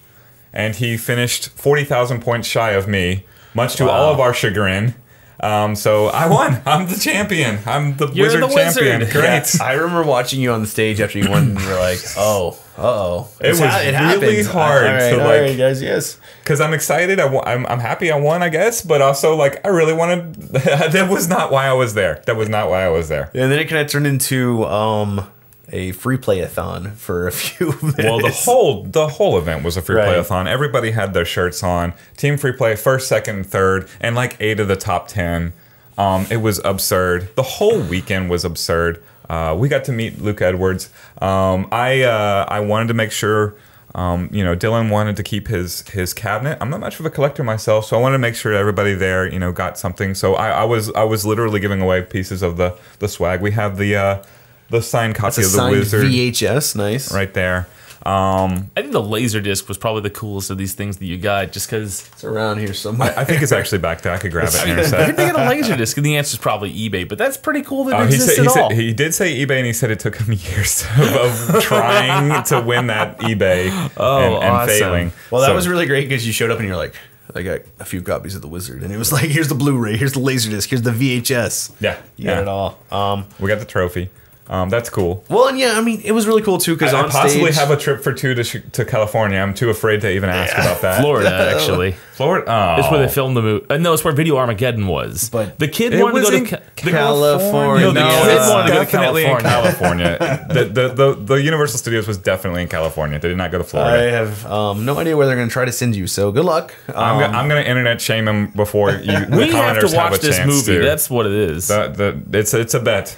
and he finished 40,000 points shy of me, much to all of our chagrin. Um, so I won. I'm the champion. I'm the You're wizard the champion. wizard. Great. I remember watching you on the stage after you won, and you're like, "Oh, uh oh." It was really hard All right, to, all like- right, guys. Yes. Because I'm excited. I, wa- I'm, I'm happy I won, I guess. But also, like, I really wanted. that was not why I was there. That was not why I was there. And then it kind of turned into um a free play-a-thon for a few minutes. Well, the whole the whole event was a free Right. play-a-thon. Everybody had their shirts on. Team free play, first, second, third, and like eight of the top ten. Um, it was absurd. The whole weekend was absurd. Uh, we got to meet Luke Edwards. Um, I uh, I wanted to make sure. Um, you know, Dylan wanted to keep his his cabinet. I'm not much of a collector myself, so I wanted to make sure everybody there, you know, got something. So I, I was I was literally giving away pieces of the the swag. We have the uh, the signed copy it's a of the signed Wizard VHS. Nice. right there. Um, I think the laser disc was probably the coolest of these things that you got, just because. It's around here somewhere. I think it's actually back there. I could grab it in a If sec. they get a laser disc, and the answer is probably eBay, but that's pretty cool that it Uh, he, exists said, he, at all. said, he did say eBay, and he said it took him years of, of trying to win that eBay Oh, and, and awesome. failing. Well, that So- was really great because you showed up and you're like, I got a few copies of the Wizard, and it was like, here's the Blu-ray, here's the Laserdisc, here's the VHS. yeah, You yeah. got it all. Um, We got the trophy. Um, that's cool. well, and yeah, I mean, it was really cool too because I on possibly stage, have a trip for two to, sh- to California. I'm too afraid to even ask about that. Florida, actually. Florida. Oh. It's where they filmed the movie. Uh, no, it's where Video Armageddon was. But the kid It wanted was to go in to Ca- the- California. No, the No, kid it's wanted to go to definitely in California. California. the, the, the, the Universal Studios was definitely in California. They did not go to Florida. I Florida. have um, no idea where they're going to try to send you. So good luck. I'm, Um, go- I'm going to internet shame them before you. the We have to watch a this movie. to. That's what it is. the, the, it's it's a bet.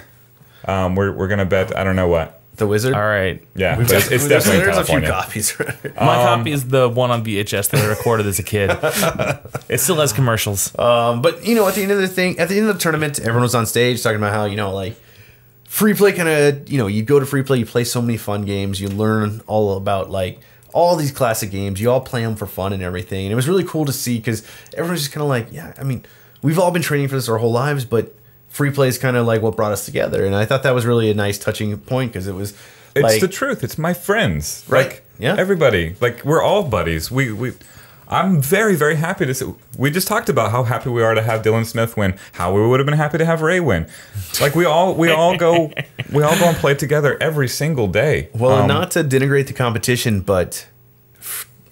Um, we're we're gonna bet. I don't know what. the Wizard. All right. Yeah, but it's, it's There's- definitely in there's a few California. copies. My Um, copy is the one on VHS that I recorded as a kid. it still has commercials. Um, but you know, at the end of the thing, at the end of the tournament, everyone was on stage talking about how you know, like free play kind of, you know, you go to free play, you play so many fun games, you learn all about like all these classic games. You all play them for fun and everything, and it was really cool to see because everyone's just kind of like, yeah, I mean, we've all been training for this our whole lives, but free play is kind of like what brought us together, and I thought that was really a nice touching point because it was. It's like, the truth. It's my friends. Right. Like Yeah. everybody. Like we're all buddies. We we. I'm very very happy to. See, we just talked about how happy we are to have Dylan Smith win. How we would have been happy to have Ray win. Like we all we all go we all go and play together every single day. Well, Um, not to denigrate the competition, but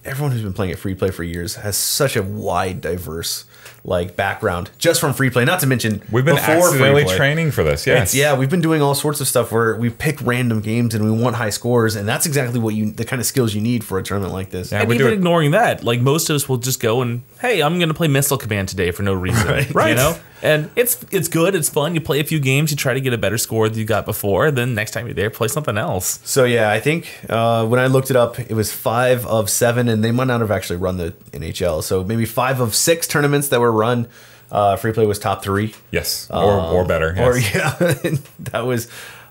everyone who's been playing at free play for years has such a wide, diverse like background just from free play. Not to mention We've been before free accidentally play. training for this. Yes. Yeah, we've been doing all sorts of stuff where we pick random games and we want high scores, and that's exactly what you the kind of skills you need for a tournament like this. Yeah, and we do even ignoring that, like most of us will just go and, hey, I'm going to play Missile Command today for no reason. Right. You know? And it's it's good, it's fun. You play a few games, you try to get a better score than you got before. Then next time you're there, play something else. So yeah, I think uh, when I looked it up, it was five of seven, and they might not have actually run the NHL. So maybe five of six tournaments that were run. Uh, free play was top three. Yes. Or or better. Yes. Or yeah, that was.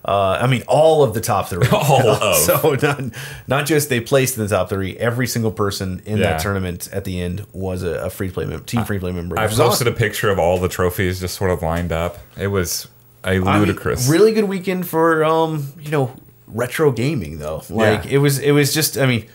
Uh, I mean, all of the top three. All of. So not not just they placed in the top three. Every single person in Yeah. that tournament at the end was a, a free play team free play member. I which was posted awesome. a picture of all the trophies just sort of lined up. It was a I mean, ludicrous. really good weekend for um, you know, retro gaming though. Like Yeah. it was, it was just. I mean,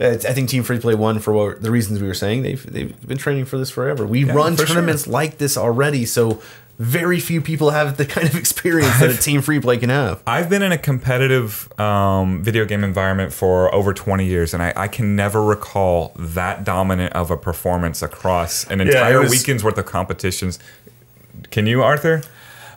I think Team Free Play won for what, the reasons we were saying. They've they've been training for this forever. We run for sure. tournaments like this already, so very few people have the kind of experience that a Team Free Play can have. I've been in a competitive um, video game environment for over 20 years, and I, I can never recall that dominant of a performance across an it entire was- weekend's worth of competitions. Can you, Arthur?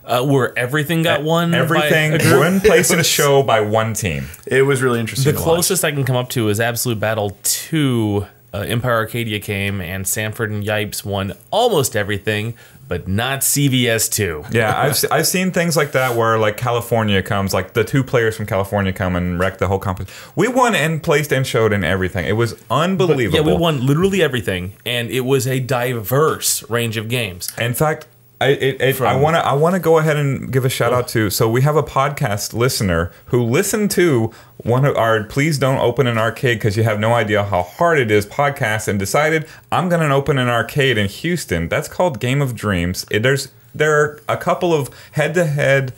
Uh, where everything got won. Everything, a one place in a show by one team. It was really interesting. The to watch. closest I can come up to is Absolute Battle 2. Uh, Empire Arcadia came, and Sanford and Yipes won almost everything, but not CVS 2. Yeah, I've, I've seen things like that where like California comes, like the two players from California come and wreck the whole competition. We won and placed and showed in everything. It was unbelievable. Yeah, we won literally everything, and it was a diverse range of games. In fact, I it, it, I want to I want to go ahead and give a shout out to. So we have a podcast listener who listened to one of our "Please Don't Open an Arcade" because you have no idea how hard it is podcast, and decided I'm going to open an arcade in Houston. That's called Game of Dreams. It, there's there are a couple of head-to-head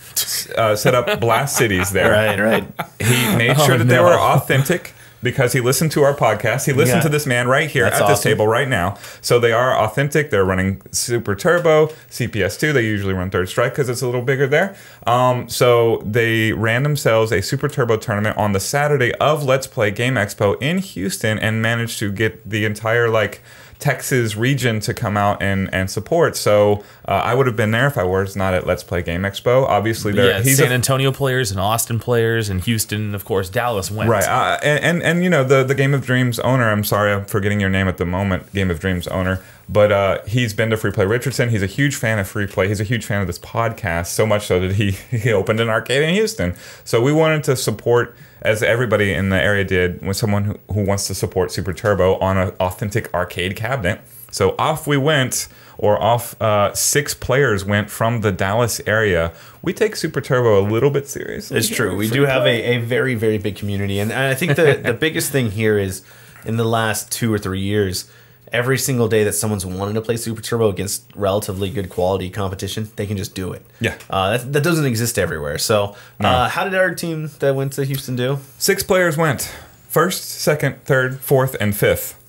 uh, set up blast cities there. Right, right. He made Oh, sure that they were authentic because he listened to our podcast. He listened Yeah. to this man right here That's at this table right now. So they are authentic. They're running Super Turbo, CPS2. They usually run Third Strike because it's a little bigger there. Um, so they ran themselves a Super Turbo tournament on the Saturday of Let's Play Game Expo in Houston and managed to get the entire like Texas region to come out and, and support. So uh, I would have been there if I was not at Let's Play Game Expo. Obviously, there Yeah, he's San Antonio players and Austin players and Houston, of course Dallas went. Right, uh, and, and and you know the the Game of Dreams owner. I'm sorry, I'm forgetting your name at the moment. Game of Dreams owner, but uh, he's been to Free Play Richardson. He's a huge fan of Free Play. He's a huge fan of this podcast. So much so that he he opened an arcade in Houston. So we wanted to support, as everybody in the area did, with someone who, who wants to support Super Turbo on an authentic arcade cabinet. So off we went, or off uh, six players went from the Dallas area. We take Super Turbo a little bit seriously. It's true. We do have a, a very, very big community. And I think the, the biggest thing here is in the last two or three years, every single day that someone's wanted to play Super Turbo against relatively good quality competition, they can just do it. Yeah. Uh, that, that doesn't exist everywhere. So, uh, how did our team that went to Houston do? Six players went first, second, third, fourth, and fifth.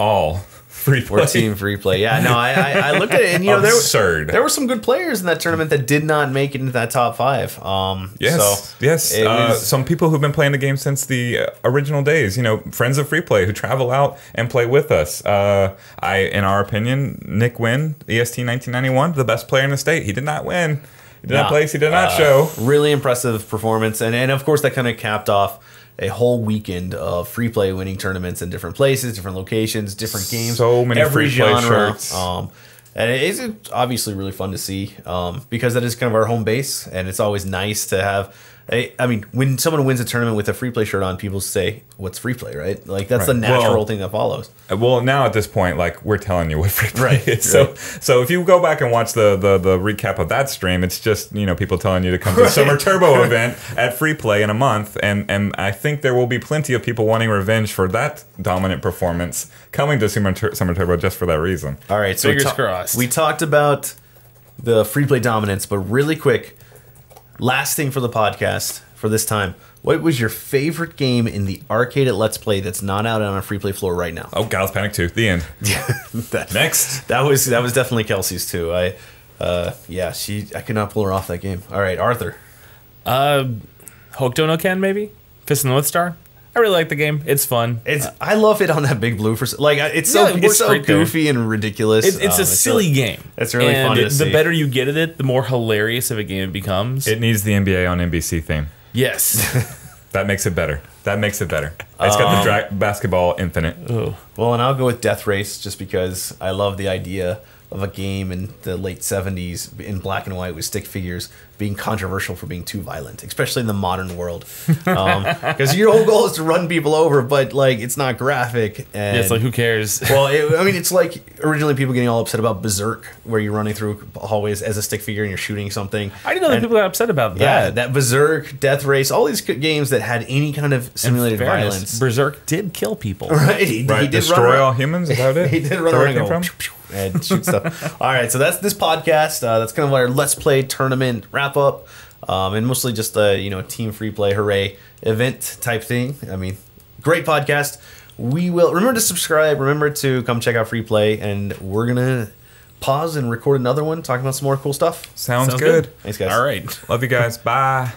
All free play. Or team free play. Yeah, no, I, I, I looked at it and, you know, there, Absurd. there were some good players in that tournament that did not make it into that top five. Um, Yes, so yes. Uh, some people who've been playing the game since the uh, original days. You know, friends of Free Play who travel out and play with us. Uh, I, in our opinion, Nick Wynn, EST 1991, the best player in the state. He did not win. He did Nah. not place. He did not Uh, show. Really impressive performance, and and of course that kind of capped off a whole weekend of free play winning tournaments in different places, different locations, different games. So many every free play genre. shirts. Um, and it is obviously really fun to see um, because that is kind of our home base, and it's always nice to have. A- I mean, when someone wins a tournament with a free play shirt on, people say, "What's free play?" Right? Like that's the natural Well, thing that follows. Uh, Well, now at this point, like we're telling you what free play Right, is. So, right. so if you go back and watch the, the the recap of that stream, it's just you know people telling you to come to the Right. Summer Turbo event at free play in a month, and and I think there will be plenty of people wanting revenge for that dominant performance coming to Summer, Tur- Summer Turbo just for that reason. All right, so we Fingers ta- crossed. We talked about the free play dominance, but really quick, last thing for the podcast for this time. What was your favorite game in the arcade at Let's Play that's not out on a free play floor right now? Oh, Gals Panic Two, the end. that, Next, that was that was definitely Kelsey's too. I, uh, yeah, she I could not pull her off that game. All right, Arthur. Uh, Hokuto no Ken, maybe? Fist of the North Star? I really like the game. It's fun. It's I love it on that big blue for like it's so Yeah, it works it's so great there. goofy and ridiculous. It, it's Um, a silly really- game. it's really and fun to it- see. The better you get at it, the more hilarious of a game it becomes. it needs the NBA on NBC theme. yes. That makes it better. That makes it better. It's got the dra- basketball infinite. Well, and I'll go with Death Race just because I love the idea of a game in the late 70s in black and white with stick figures being controversial for being too violent, especially in the modern world. Um, because your whole goal is to run people over, but like it's not graphic. And Yeah, it's like, who cares? well, it, I mean, it's like originally people getting all upset about Berzerk, where you're running through hallways as a stick figure and you're shooting something. I didn't know that people got upset about that. Yeah, that. that Berzerk, Death Race, all these games that had any kind of simulated fairness, violence. Berzerk did kill people. Right, he, Right, he did destroy run all humans. Is that it? He did Is run that where around it and came go, from? "Pew, pew." and shoot stuff. All right, so that's this podcast. Uh, that's kind of our Let's Play tournament wrap up, um, and mostly just a you know team free play hooray event type thing. I mean, great podcast. We will remember to subscribe. Remember to come check out free play, and we're gonna pause and record another one talking about some more cool stuff. Sounds, Sounds good. good. Thanks, guys. All right. Love you guys. Bye.